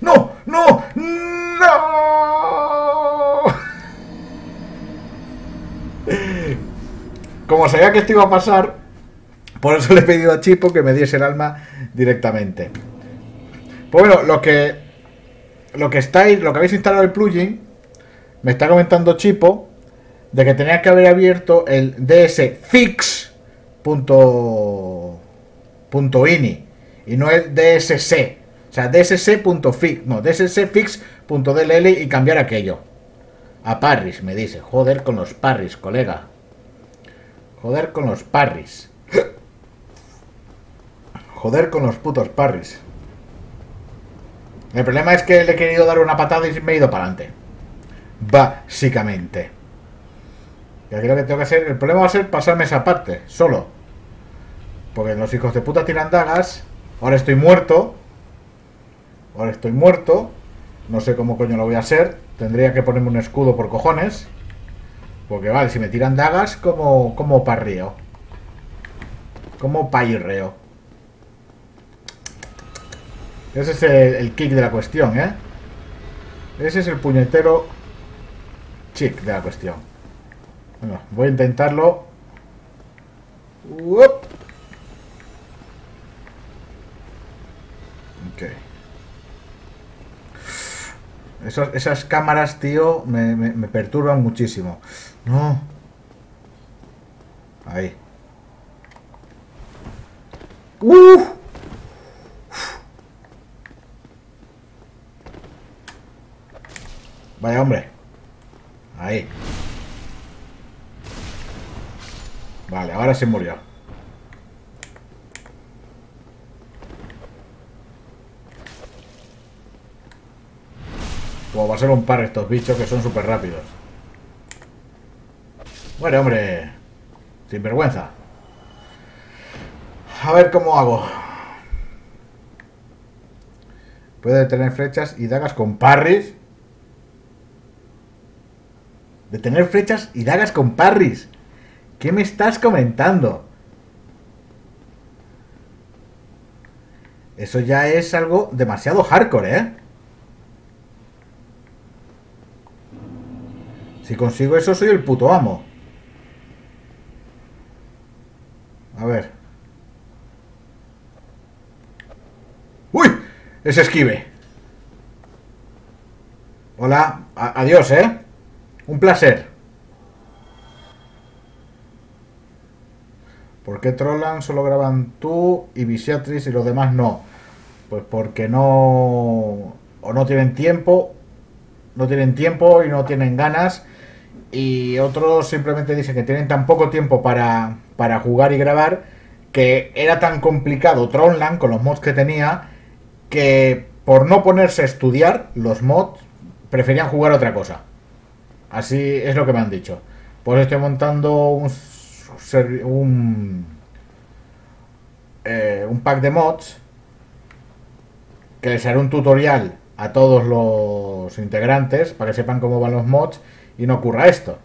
¡No! ¡No! ¡No! Como sabía que esto iba a pasar, por eso le he pedido a Chipo que me diese el alma directamente. Pues bueno, lo que lo que estáis, lo que habéis instalado el plugin, me está comentando Chipo de que tenía que haber abierto el dsfix.ini y no el dssc. O sea, dssc.fix, no, dssfix.dll y cambiar aquello. A Parris, me dice. Joder con los Parris, colega. Joder con los Parris. Joder con los putos Parris. El problema es que le he querido dar una patada y me he ido para adelante. Básicamente. Y aquí lo que tengo que hacer. El problema va a ser pasarme esa parte, solo. Porque los hijos de puta tiran dagas. Ahora estoy muerto. Ahora estoy muerto. No sé cómo coño lo voy a hacer. Tendría que ponerme un escudo por cojones. Porque vale, si me tiran dagas, como, como parrío. Como pairreo. Ese es el, kick de la cuestión, ¿eh? Ese es el puñetero chick de la cuestión. Bueno, voy a intentarlo. Uop. Ok. Esas cámaras, tío, me, me- me perturban muchísimo. No. Ahí. ¡Uf! Vaya hombre. Ahí. Vale, ahora se murió. Como va a ser un par estos bichos que son súper rápidos. Bueno, hombre. Sin vergüenza. A ver cómo hago. Puede tener flechas y dagas con parries. De tener flechas y dagas con parries. ¿Qué me estás comentando? Eso ya es algo demasiado hardcore, ¿eh? Si consigo eso, soy el puto amo. A ver. ¡Uy! Es esquive. Hola. Adiós, ¿eh? Un placer. ¿Por qué Trollan solo graban tú y Visiatris y los demás no? Pues porque no... O no tienen tiempo. No tienen tiempo y no tienen ganas. Y otros simplemente dicen que tienen tan poco tiempo para, para jugar y grabar que era tan complicado Tronland con los mods que tenía que por no ponerse a estudiar los mods preferían jugar otra cosa. Así es lo que me han dicho. Pues estoy montando un, un, eh, un pack de mods que les haré un tutorial a todos los integrantes para que sepan cómo van los mods y no ocurra esto.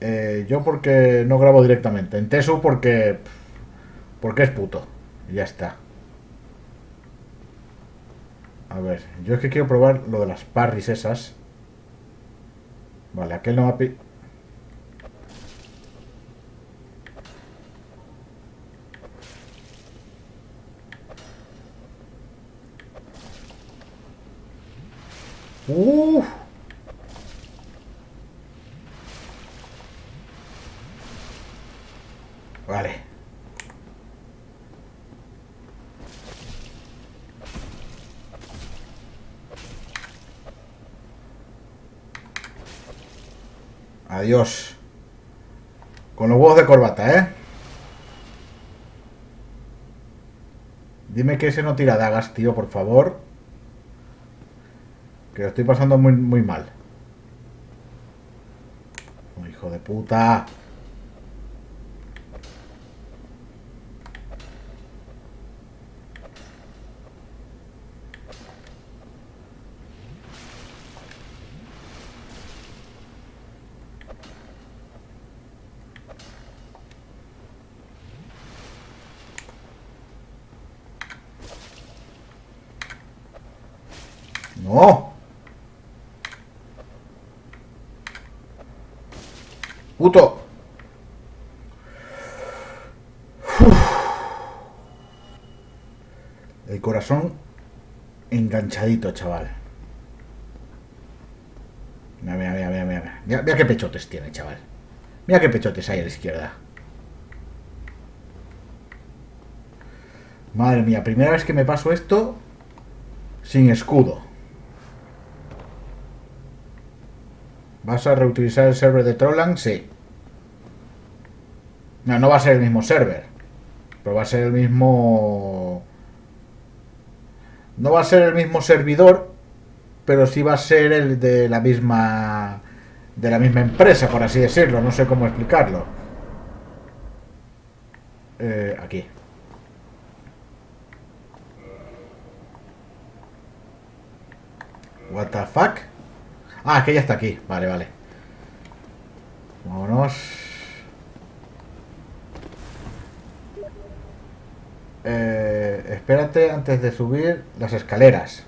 Eh, yo porque no grabo directamente. En Tesu porque porque es puto. Y ya está. A ver, yo es que quiero probar lo de las parries esas. Vale, aquel no va a pi-. Vale. Adiós. Con los huevos de corbata, ¿eh? Dime que ese no tira dagas, tío, por favor. Que lo estoy pasando muy, muy mal. Hijo de puta. No. Puto. Uf. El corazón chaval. Mira, mira, mira, mira, mira. Mira, mira qué pechotes tiene, chaval. Mira qué pechotes hay a la izquierda. Madre mía, primera vez que me paso esto sin escudo. ¿Vas a reutilizar el server de Trollang? Sí. No, no va a ser el mismo server. Pero va a ser el mismo... No va a ser el mismo servidor, pero sí va a ser el de la misma... De la misma empresa, por así decirlo. No sé cómo explicarlo. Eh, aquí. What the fuck? Ah, que ya está aquí. Vale, vale. Vámonos. Espérate antes de subir las escaleras.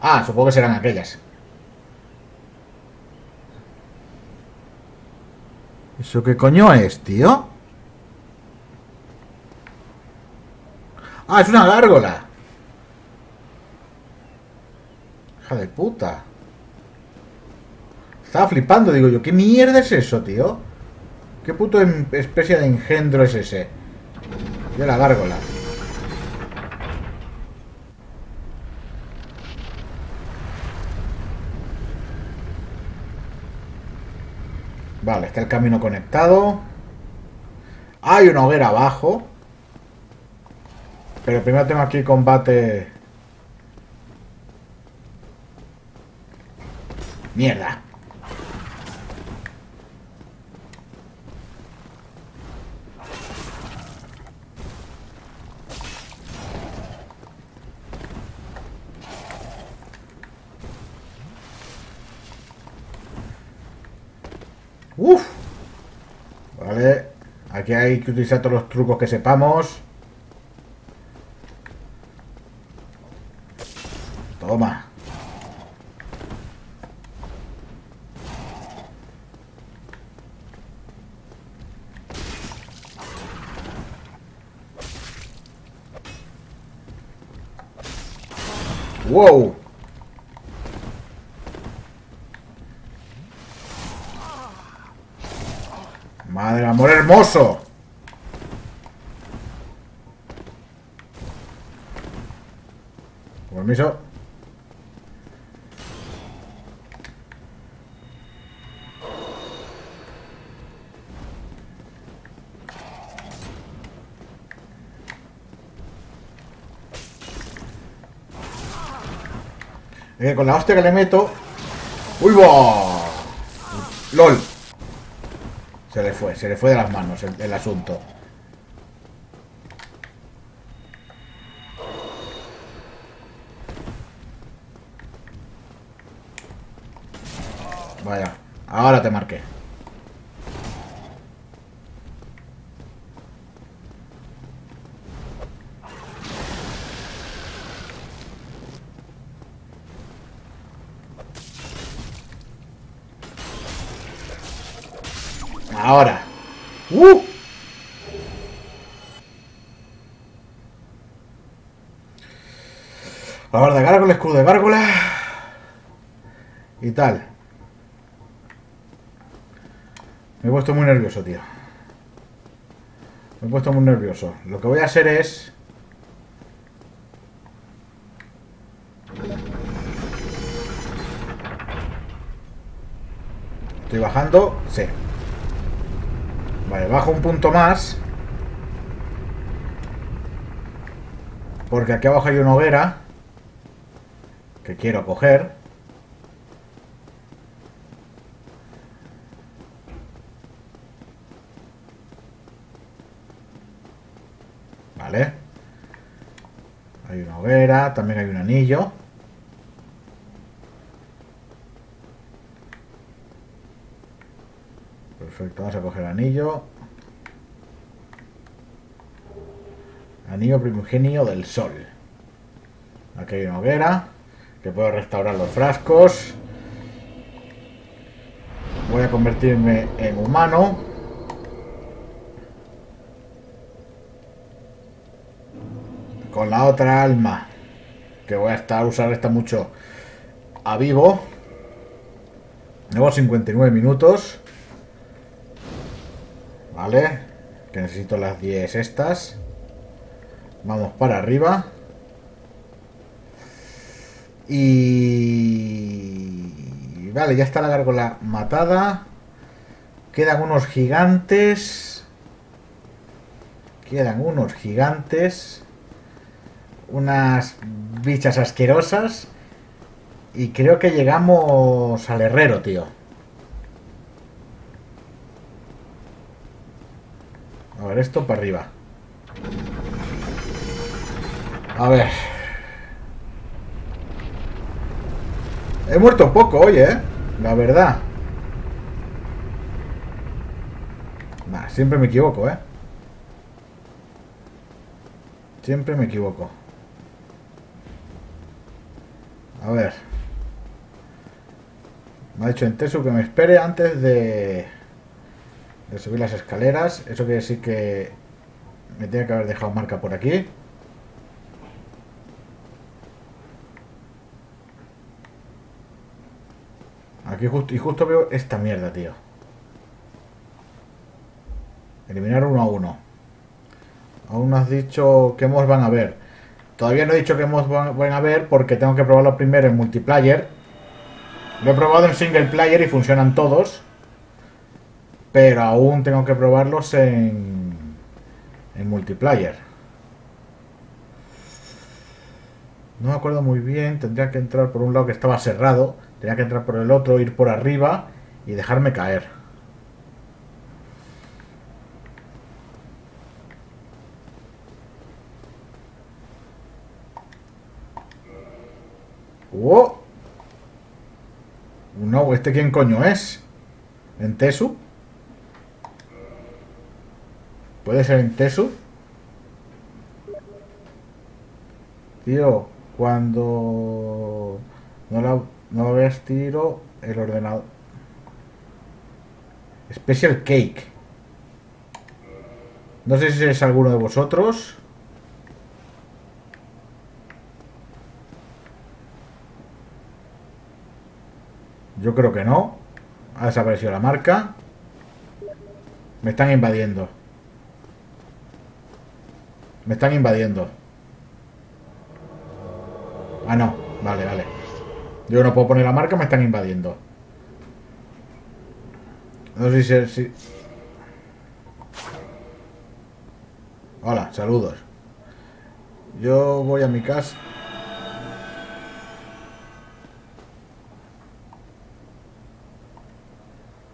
Ah, supongo que serán aquellas. ¿Eso qué coño es, tío? Ah, es una gárgola. Hija de puta. Estaba flipando, digo yo, ¿qué mierda es eso, tío? ¿Qué puto em- especie de engendro es ese? De la gárgola. Vale, está el camino conectado. Hay una hoguera abajo. Pero primero tengo aquí combate. Mierda. Uf. Vale. Aquí hay que utilizar todos los trucos que sepamos. Toma. Madre amor hermoso. Permiso. Que con la hostia que le meto. ¡Uy, va! ¡Lol! Se le fue, se le fue de las manos el, el asunto. Vaya, ahora te marqué. Ahora. ¡Uh! Ahora de gárgola, escudo de gárgola. Y Me he puesto muy nervioso, tío. Me he puesto muy nervioso. Lo que voy a hacer es... Estoy bajando. Sí. Vale, bajo un punto más. Porque aquí abajo hay una hoguera. Que quiero coger. Vale. Hay una hoguera, también hay un anillo. Perfecto, vamos a coger el anillo. Anillo primigenio del sol. Aquí hay una hoguera. Que puedo restaurar los frascos. Voy a convertirme en humano. Con la otra alma. Que voy a estar usar esta mucho a vivo. Llevo 59 minutos. Vale. Que necesito las 10 estas. Vamos para arriba. Y... Vale, ya está la gárgola matada. Quedan unos gigantes. Quedan unos gigantes. Unas bichas asquerosas. Y creo que llegamos al herrero, tío. A ver, esto para arriba. A ver. He muerto poco hoy, ¿eh? La verdad. Nah, siempre me equivoco, ¿eh? Siempre me equivoco. A ver. Me ha dicho en Tesu que me espere antes de... De subir las escaleras. Eso quiere decir que... Me tiene que haber dejado marca por aquí. Aquí justo, y justo veo esta mierda, tío. Eliminar uno a uno. Aún no has dicho qué mods van a ver. Todavía no he dicho qué mods van a ver porque tengo que probarlo primero en multiplayer. Lo he probado en single player y funcionan todos. Pero aún tengo que probarlos en, en multiplayer. No me acuerdo muy bien. Tendría que entrar por un lado que estaba cerrado. Tenía que entrar por el otro, ir por arriba y dejarme caer. ¡Oh! No, ¿este quién coño es? ¿En Tesu? ¿Puede ser en Tesu? Tío, cuando no la, no tiro el ordenador. Special Cake. No sé si es alguno de vosotros. Yo creo que no. Ha desaparecido la marca. Me están invadiendo. Me están invadiendo. Ah, no. Vale, vale. Yo no puedo poner la marca, me están invadiendo. No sé si... si... Hola, saludos. Yo voy a mi casa.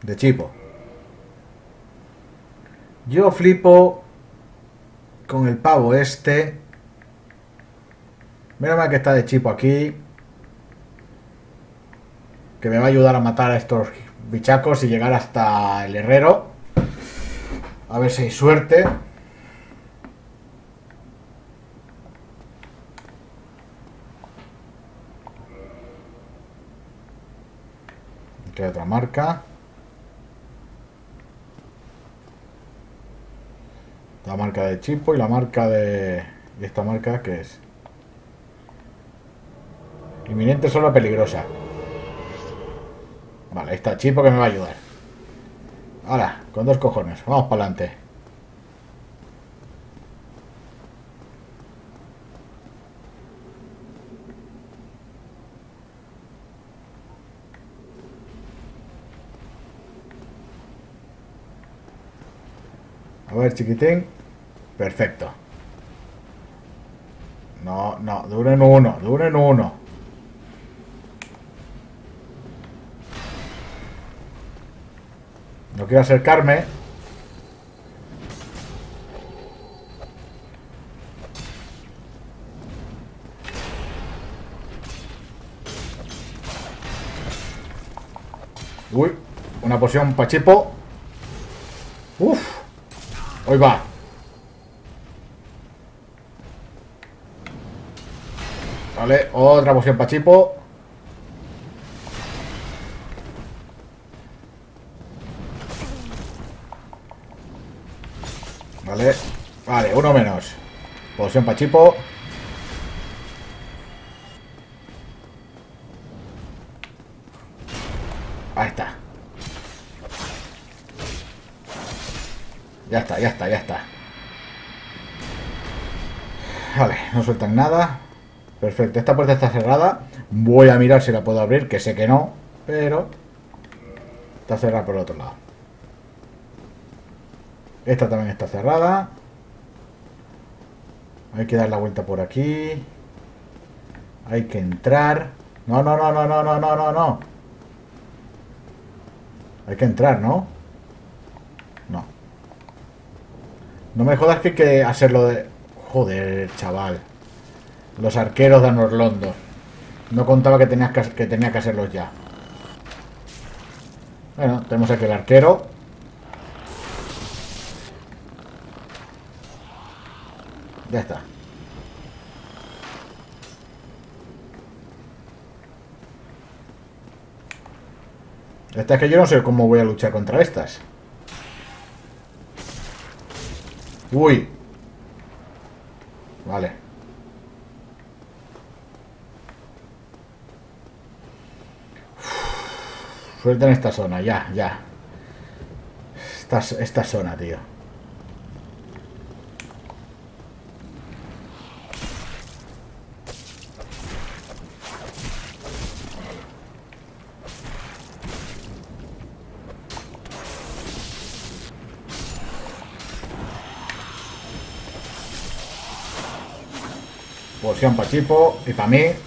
De chipo. Yo flipo con el pavo este. Mira mal que está de chipo aquí. Que me va a ayudar a matar a estos bichacos y llegar hasta el herrero. A ver si hay suerte. Aquí hay otra marca. La marca de Chipo y la marca de... ¿Y esta marca qué es? Inminente sola peligrosa. Vale, ahí está Chipo que me va a ayudar. Ahora, con dos cojones. Vamos para adelante. A ver, chiquitín. Perfecto. No, no, de uno en uno. No quiero acercarme. Uy, una poción pachipo. Uf. Hoy va. Vale, otra poción pachipo. Vale, vale, uno menos. Poción pachipo. Ahí está. Ya está, ya está, ya está. Vale, no sueltan nada. Perfecto, esta puerta está cerrada. Voy a mirar si la puedo abrir, que sé que no, pero está cerrada por el otro lado. Esta también está cerrada. Hay que dar la vuelta por aquí. Hay que entrar. No, no, no, no, no, no, no, no, no. Hay que entrar, ¿no? No. No me jodas que hay que hacerlo de... Joder, chaval. Los arqueros de Anorlondo. No contaba que, tenías que, tenía que hacerlos ya. Bueno, tenemos aquí el arquero. Ya está. Esta es que yo no sé cómo voy a luchar contra estas. Uy. Vale. Uf, Suerte en esta zona, ya, ya. Esta, esta zona, tío. Porción para Chipo y para mí.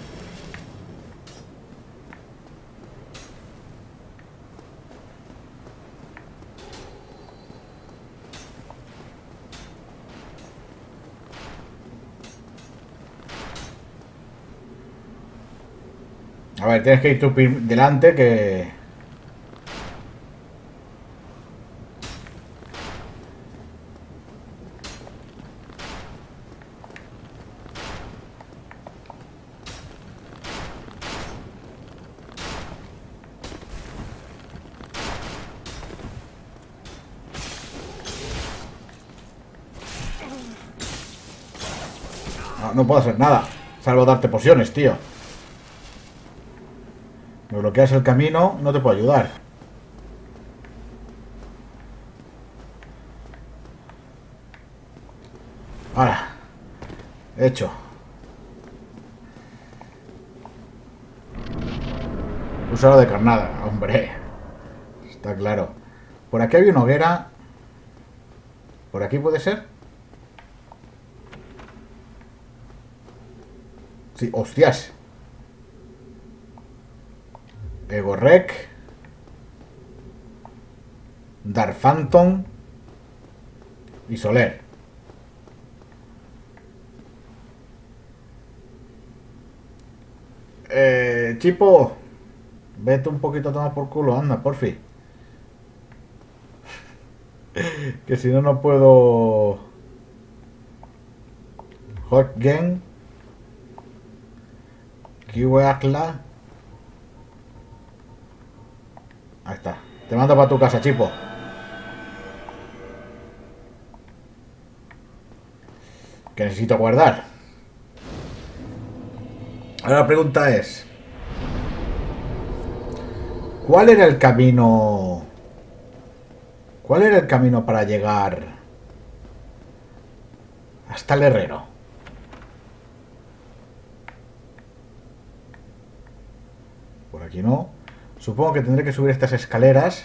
Tienes que ir tú delante que... No, no puedo hacer nada, salvo darte pociones, tío. Bloqueas el camino, no te puedo ayudar. Ahora. Hecho. Usarlo de carnada, hombre. Está claro. Por aquí hay una hoguera. ¿Por aquí puede ser? Sí, hostias. Egorrek. Darphantom. Y Soler. Eh, Chipo. Vete un poquito a tomar por culo, anda, porfi. [laughs] que si no, no puedo... Hot Game. Kiweakla. Te mando para tu casa, Chipo. Que necesito guardar. Ahora la pregunta es... ¿Cuál era el camino... ¿Cuál era el camino para llegar hasta el herrero? Por aquí no. Supongo que tendré que subir estas escaleras.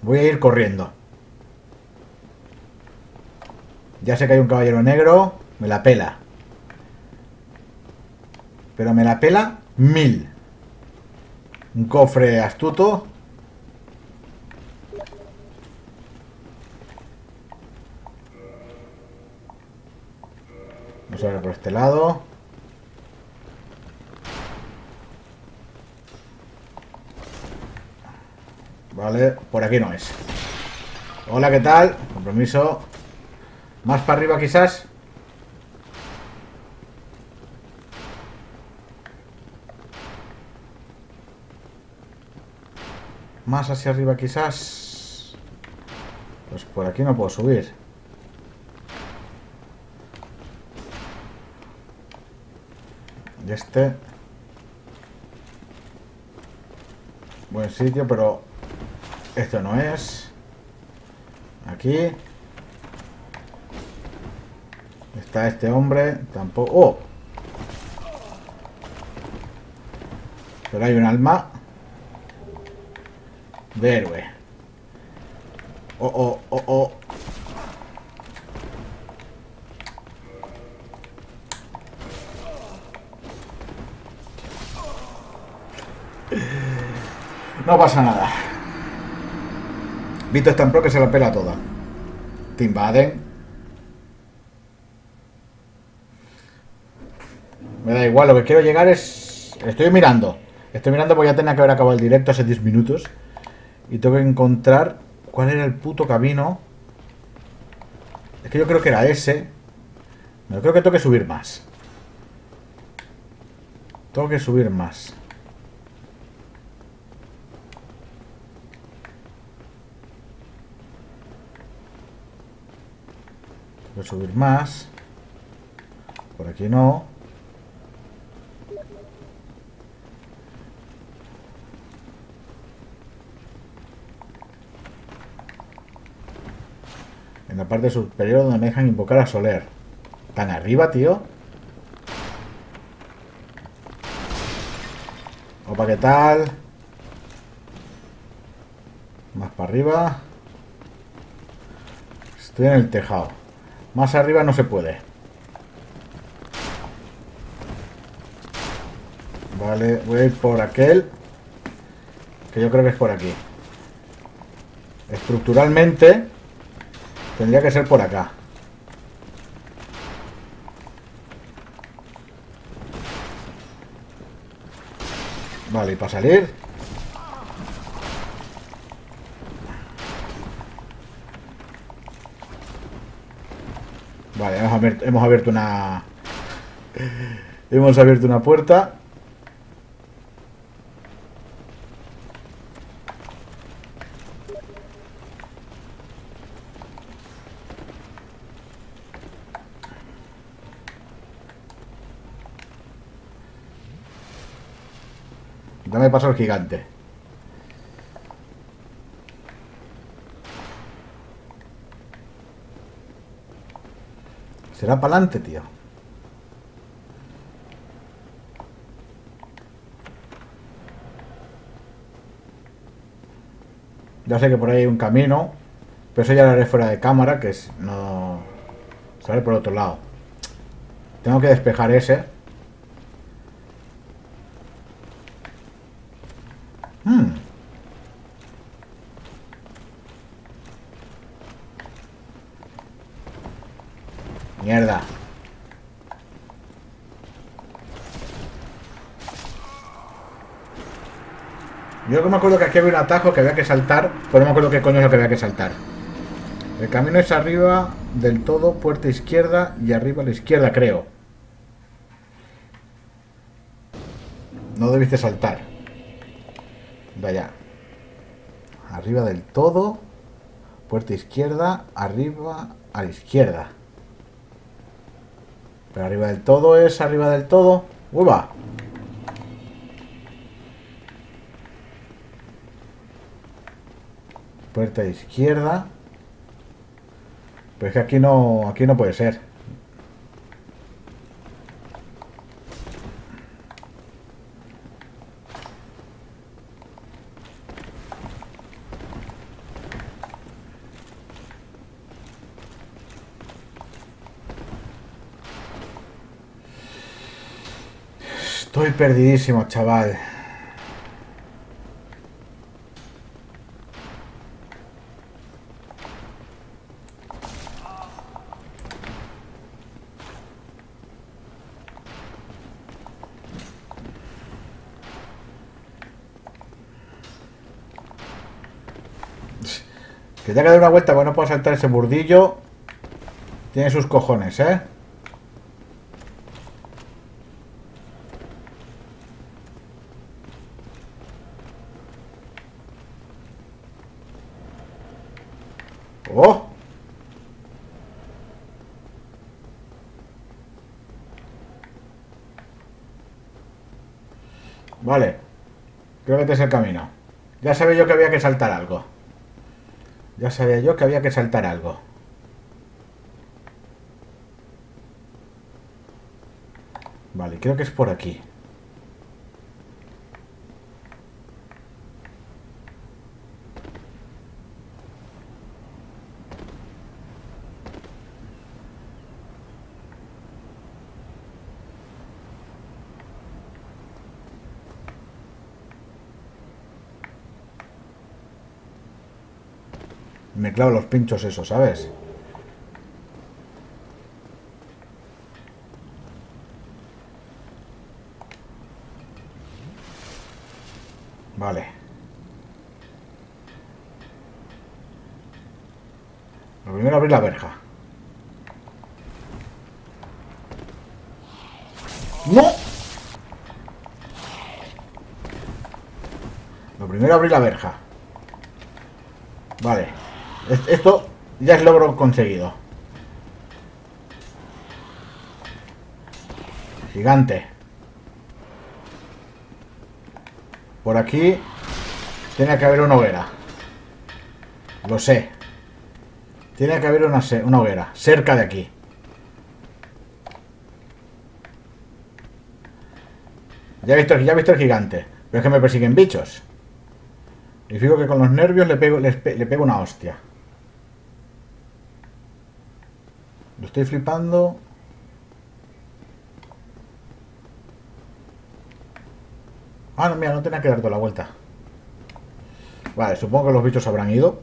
Voy a ir corriendo. Ya sé que hay un caballero negro. Me la pela. Pero me la pela mil. Un cofre astuto. Vamos a ver por este lado. Vale, por aquí no es. Hola, ¿qué tal? Compromiso. Más para arriba quizás. Más hacia arriba quizás. Pues por aquí no puedo subir. Y este... Buen sitio, pero... Esto no es. Aquí. Está este hombre. Tampoco... ¡Oh! Pero hay un alma. De héroe. Oh, oh, oh, oh. No pasa nada. Vito es tan pro que se la pela toda. Te invaden. Me da igual, lo que quiero llegar es... Estoy mirando. Estoy mirando porque ya tenía que haber acabado el directo hace 10 minutos. Y tengo que encontrar cuál era el puto camino. Es que yo creo que era ese. No, creo que tengo que subir más. Tengo que subir más. puedo subir más. Por aquí no. En la parte superior donde me dejan invocar a Soler. ¿Tan arriba, tío? Opa, ¿qué tal? Más para arriba. Estoy en el tejado. Más arriba no se puede. Vale, voy a ir por aquel. Que yo creo que es por aquí. Estructuralmente tendría que ser por acá. Vale, y para salir Vale, hemos hemos abierto una... hemos abierto una puerta. Dame paso al gigante. Será para adelante, tío. Ya sé que por ahí hay un camino, pero eso ya lo haré fuera de cámara, que es no sale por otro lado. Tengo que despejar ese. Hmm. Mierda. Yo que me acuerdo que aquí había un atajo que había que saltar, pero no me acuerdo qué coño es lo que había que saltar. El camino es arriba del todo, puerta izquierda y arriba a la izquierda, creo. No debiste saltar. Vaya. Arriba del todo, puerta izquierda, arriba a la izquierda. Pero arriba del todo es arriba del todo. ¡Uva! Puerta izquierda. Pero es que aquí no, aquí no puede ser. Estoy perdidísimo, chaval. Que que dar una vuelta, bueno, no puedo saltar ese burdillo. Tiene sus cojones, ¿eh? ¡Oh! Vale. Creo que este es el camino. Ya sabía yo que había que saltar algo. Ya sabía yo que había que saltar algo. Vale, creo que es por aquí. Me clavo los pinchos eso, ¿sabes? Vale. Lo primero abrir la verja. ¡No! Lo primero abrir la verja. Vale. Es- Esto ya es logro conseguido. Gigante. Por aquí tiene que haber una hoguera. Lo sé. Tiene que haber una, una hoguera cerca de aquí. Ya he visto, ya he visto el gigante. Pero es que me persiguen bichos. Y fijo que con los nervios le pego, le pego una hostia. Lo estoy flipando. Ah, no, mira, no tenía que dar toda la vuelta. Vale, supongo que los bichos habrán ido.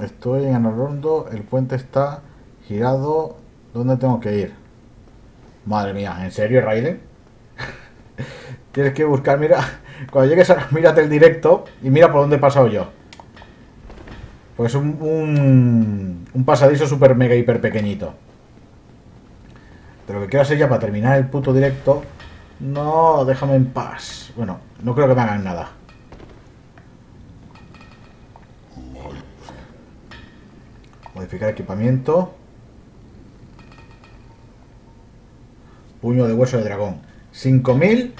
Estoy en Arrondo, el puente está girado. ¿Dónde tengo que ir? Madre mía, ¿en serio, Raiden? [laughs] Tienes que buscar, mira, cuando llegues a... Mírate el directo y mira por dónde he pasado yo. Pues un, un, pasadizo super mega hiper pequeñito. Pero lo que quiero hacer ya para terminar el puto directo. No, déjame en paz. Bueno, no creo que me hagan nada. Modificar equipamiento. Puño de hueso de dragón. 5000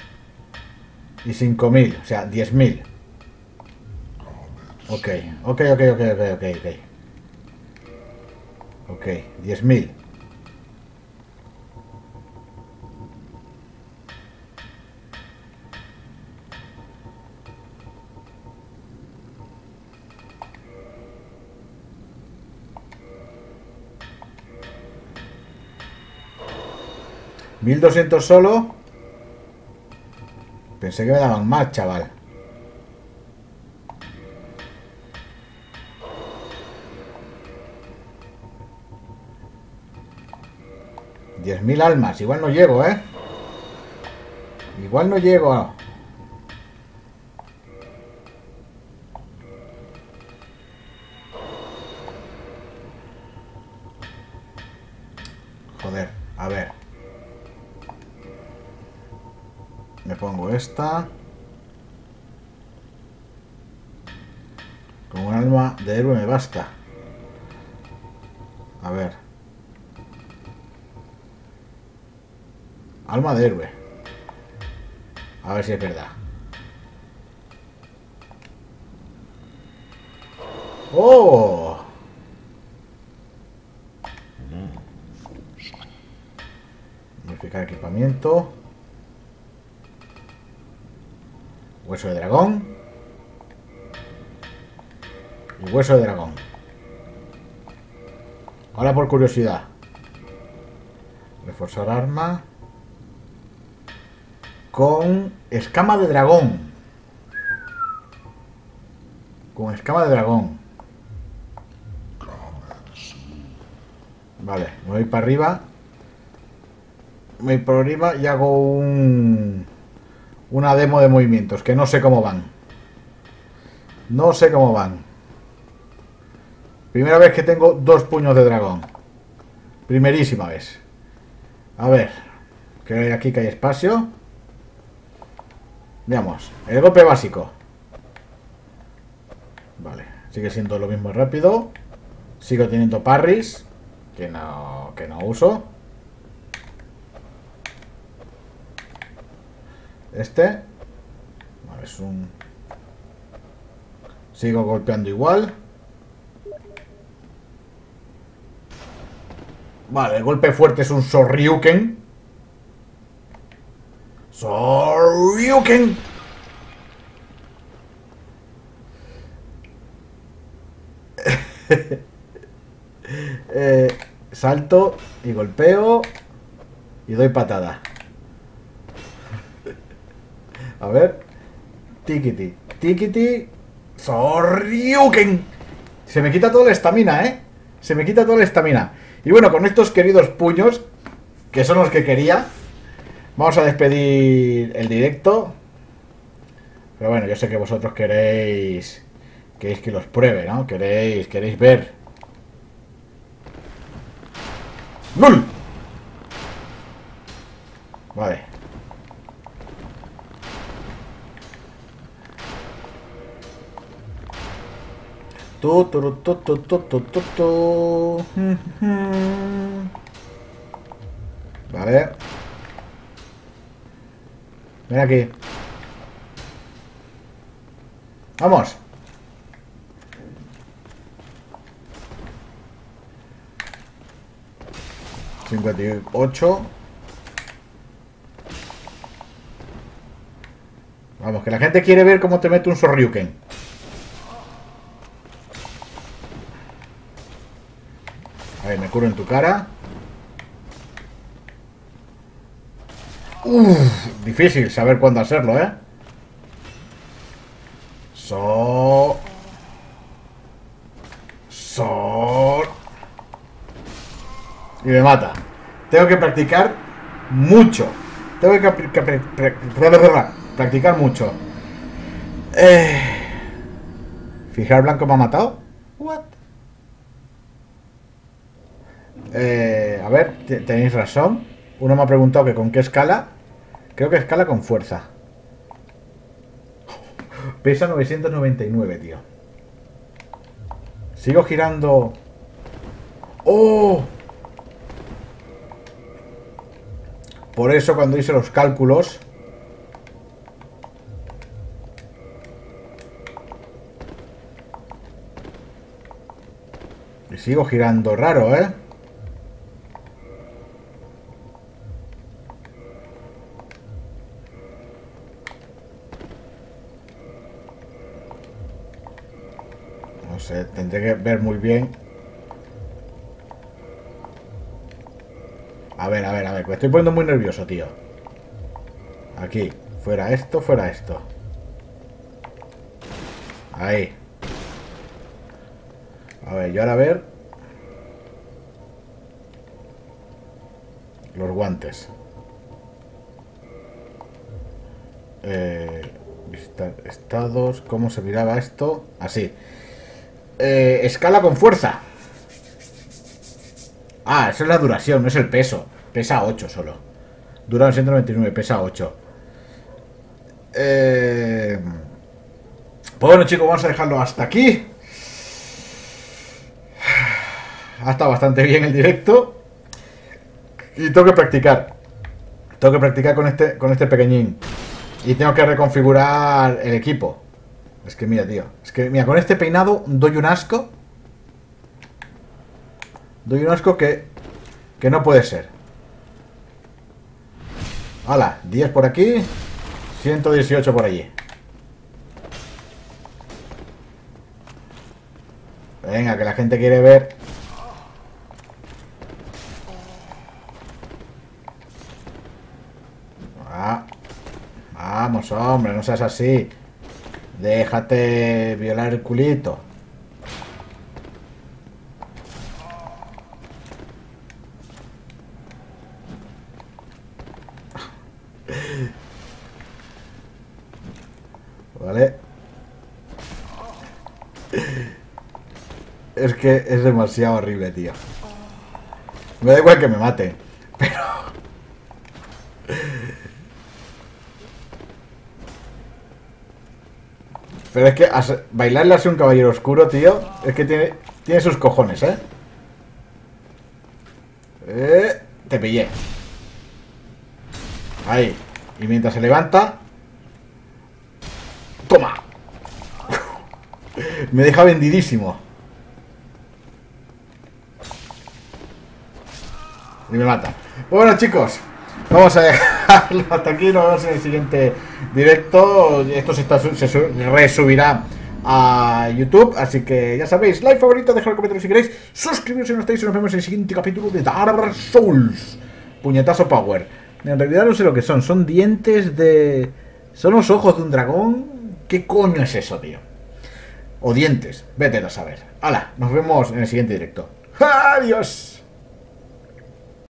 y 5000. O sea, 10000. Ok, ok, ok, ok, ok, ok, ok. Ok, 10.000. ¿1200 solo? Pensé que me daban más, chaval. Mil almas, igual no llego, ¿eh? Igual no llego. Joder, a ver. Me pongo esta. Con un alma de héroe me basta. A ver. Alma de héroe. A ver si es verdad. ¡Oh! Modificar equipamiento. Hueso de dragón. Y hueso de dragón. Ahora por curiosidad. Reforzar arma. Con escama de dragón. Con escama de dragón. Vale, me voy para arriba. Me voy por arriba y hago un... Una demo de movimientos, que no sé cómo van. No sé cómo van. Primera vez que tengo dos puños de dragón. Primerísima vez. A ver. Que aquí que hay espacio. Veamos. El golpe básico. Vale. Sigue siendo lo mismo rápido. Sigo teniendo parries. Que no, que no uso. Este. Vale, es un... Sigo golpeando igual. Vale, el golpe fuerte es un Sorryuken. Sorryuken. [laughs] Eh, salto y golpeo y doy patada. A ver. Tikiti. Tikiti. Sorryuken. Se me quita toda la estamina, ¿eh? Se me quita toda la estamina. Y bueno, con estos queridos puños, que son los que quería, vamos a despedir el directo. Pero bueno, yo sé que vosotros queréis queréis que los pruebe, ¿no? Queréis queréis ver. ¡Lul! Vale. Tu, tu, tu, tu, tu, tu, tu, tu. Vale. Ven aquí. Vamos. Ocho. Vamos, que la gente quiere ver cómo te mete un Sorryuken. A ver, me curo en tu cara. Difícil saber cuándo hacerlo, ¿eh? So... So... Y me mata. Tengo que practicar mucho. Tengo que, que practicar mucho. Eh... ¿Fijar blanco me ha matado? What? Eh, a ver, te- tenéis razón. Uno me ha preguntado que con qué escala. Creo que escala con fuerza. Pesa 999, tío. Sigo girando. ¡Oh! Por eso cuando hice los cálculos... Y sigo girando raro, ¿eh? No que ver muy bien. A ver, a ver, a ver, me estoy poniendo muy nervioso, tío. Aquí, fuera esto, fuera esto. Ahí. A ver, yo ahora a ver. Los guantes. Eh, visitar estados. ¿Cómo se miraba esto? Así. Eh, escala con fuerza. Ah, eso es la duración, no es el peso. Pesa 8 solo. Dura 199, pesa 8. Eh... Pues bueno, chicos, vamos a dejarlo hasta aquí. Ha estado bastante bien el directo. Y tengo que practicar. Tengo que practicar con este, con este pequeñín. Y tengo que reconfigurar el equipo. Es que mira, tío. Es que mira, con este peinado doy un asco. Doy un asco que, que no puede ser. Hala, 10 por aquí, 118 por allí. Venga, que la gente quiere ver. Ah, vamos, hombre, no seas así. Déjate violar el culito. ¿Vale? Es que es demasiado horrible, tío. Me da igual que me maten. Pero... Pero es que bailarle así un caballero oscuro, tío, es que tiene, tiene sus cojones, ¿eh? Eh, Te pillé. Ahí. Y mientras se levanta... ¡Toma! [laughs] Me deja vendidísimo. Y me mata. Bueno, chicos, vamos a dejarlo hasta aquí. Nos vemos en el siguiente directo. Esto se, está, resubirá a YouTube. Así que ya sabéis, like, favorito, dejad un comentario si queréis. Suscribiros si no estáis y nos vemos en el siguiente capítulo de Dark Souls. Puñetazo Power. En realidad no sé lo que son. Son dientes de. Son los ojos de un dragón. ¿Qué coño es eso, tío? O dientes. Vete a saber. Hala, nos vemos en el siguiente directo. Adiós.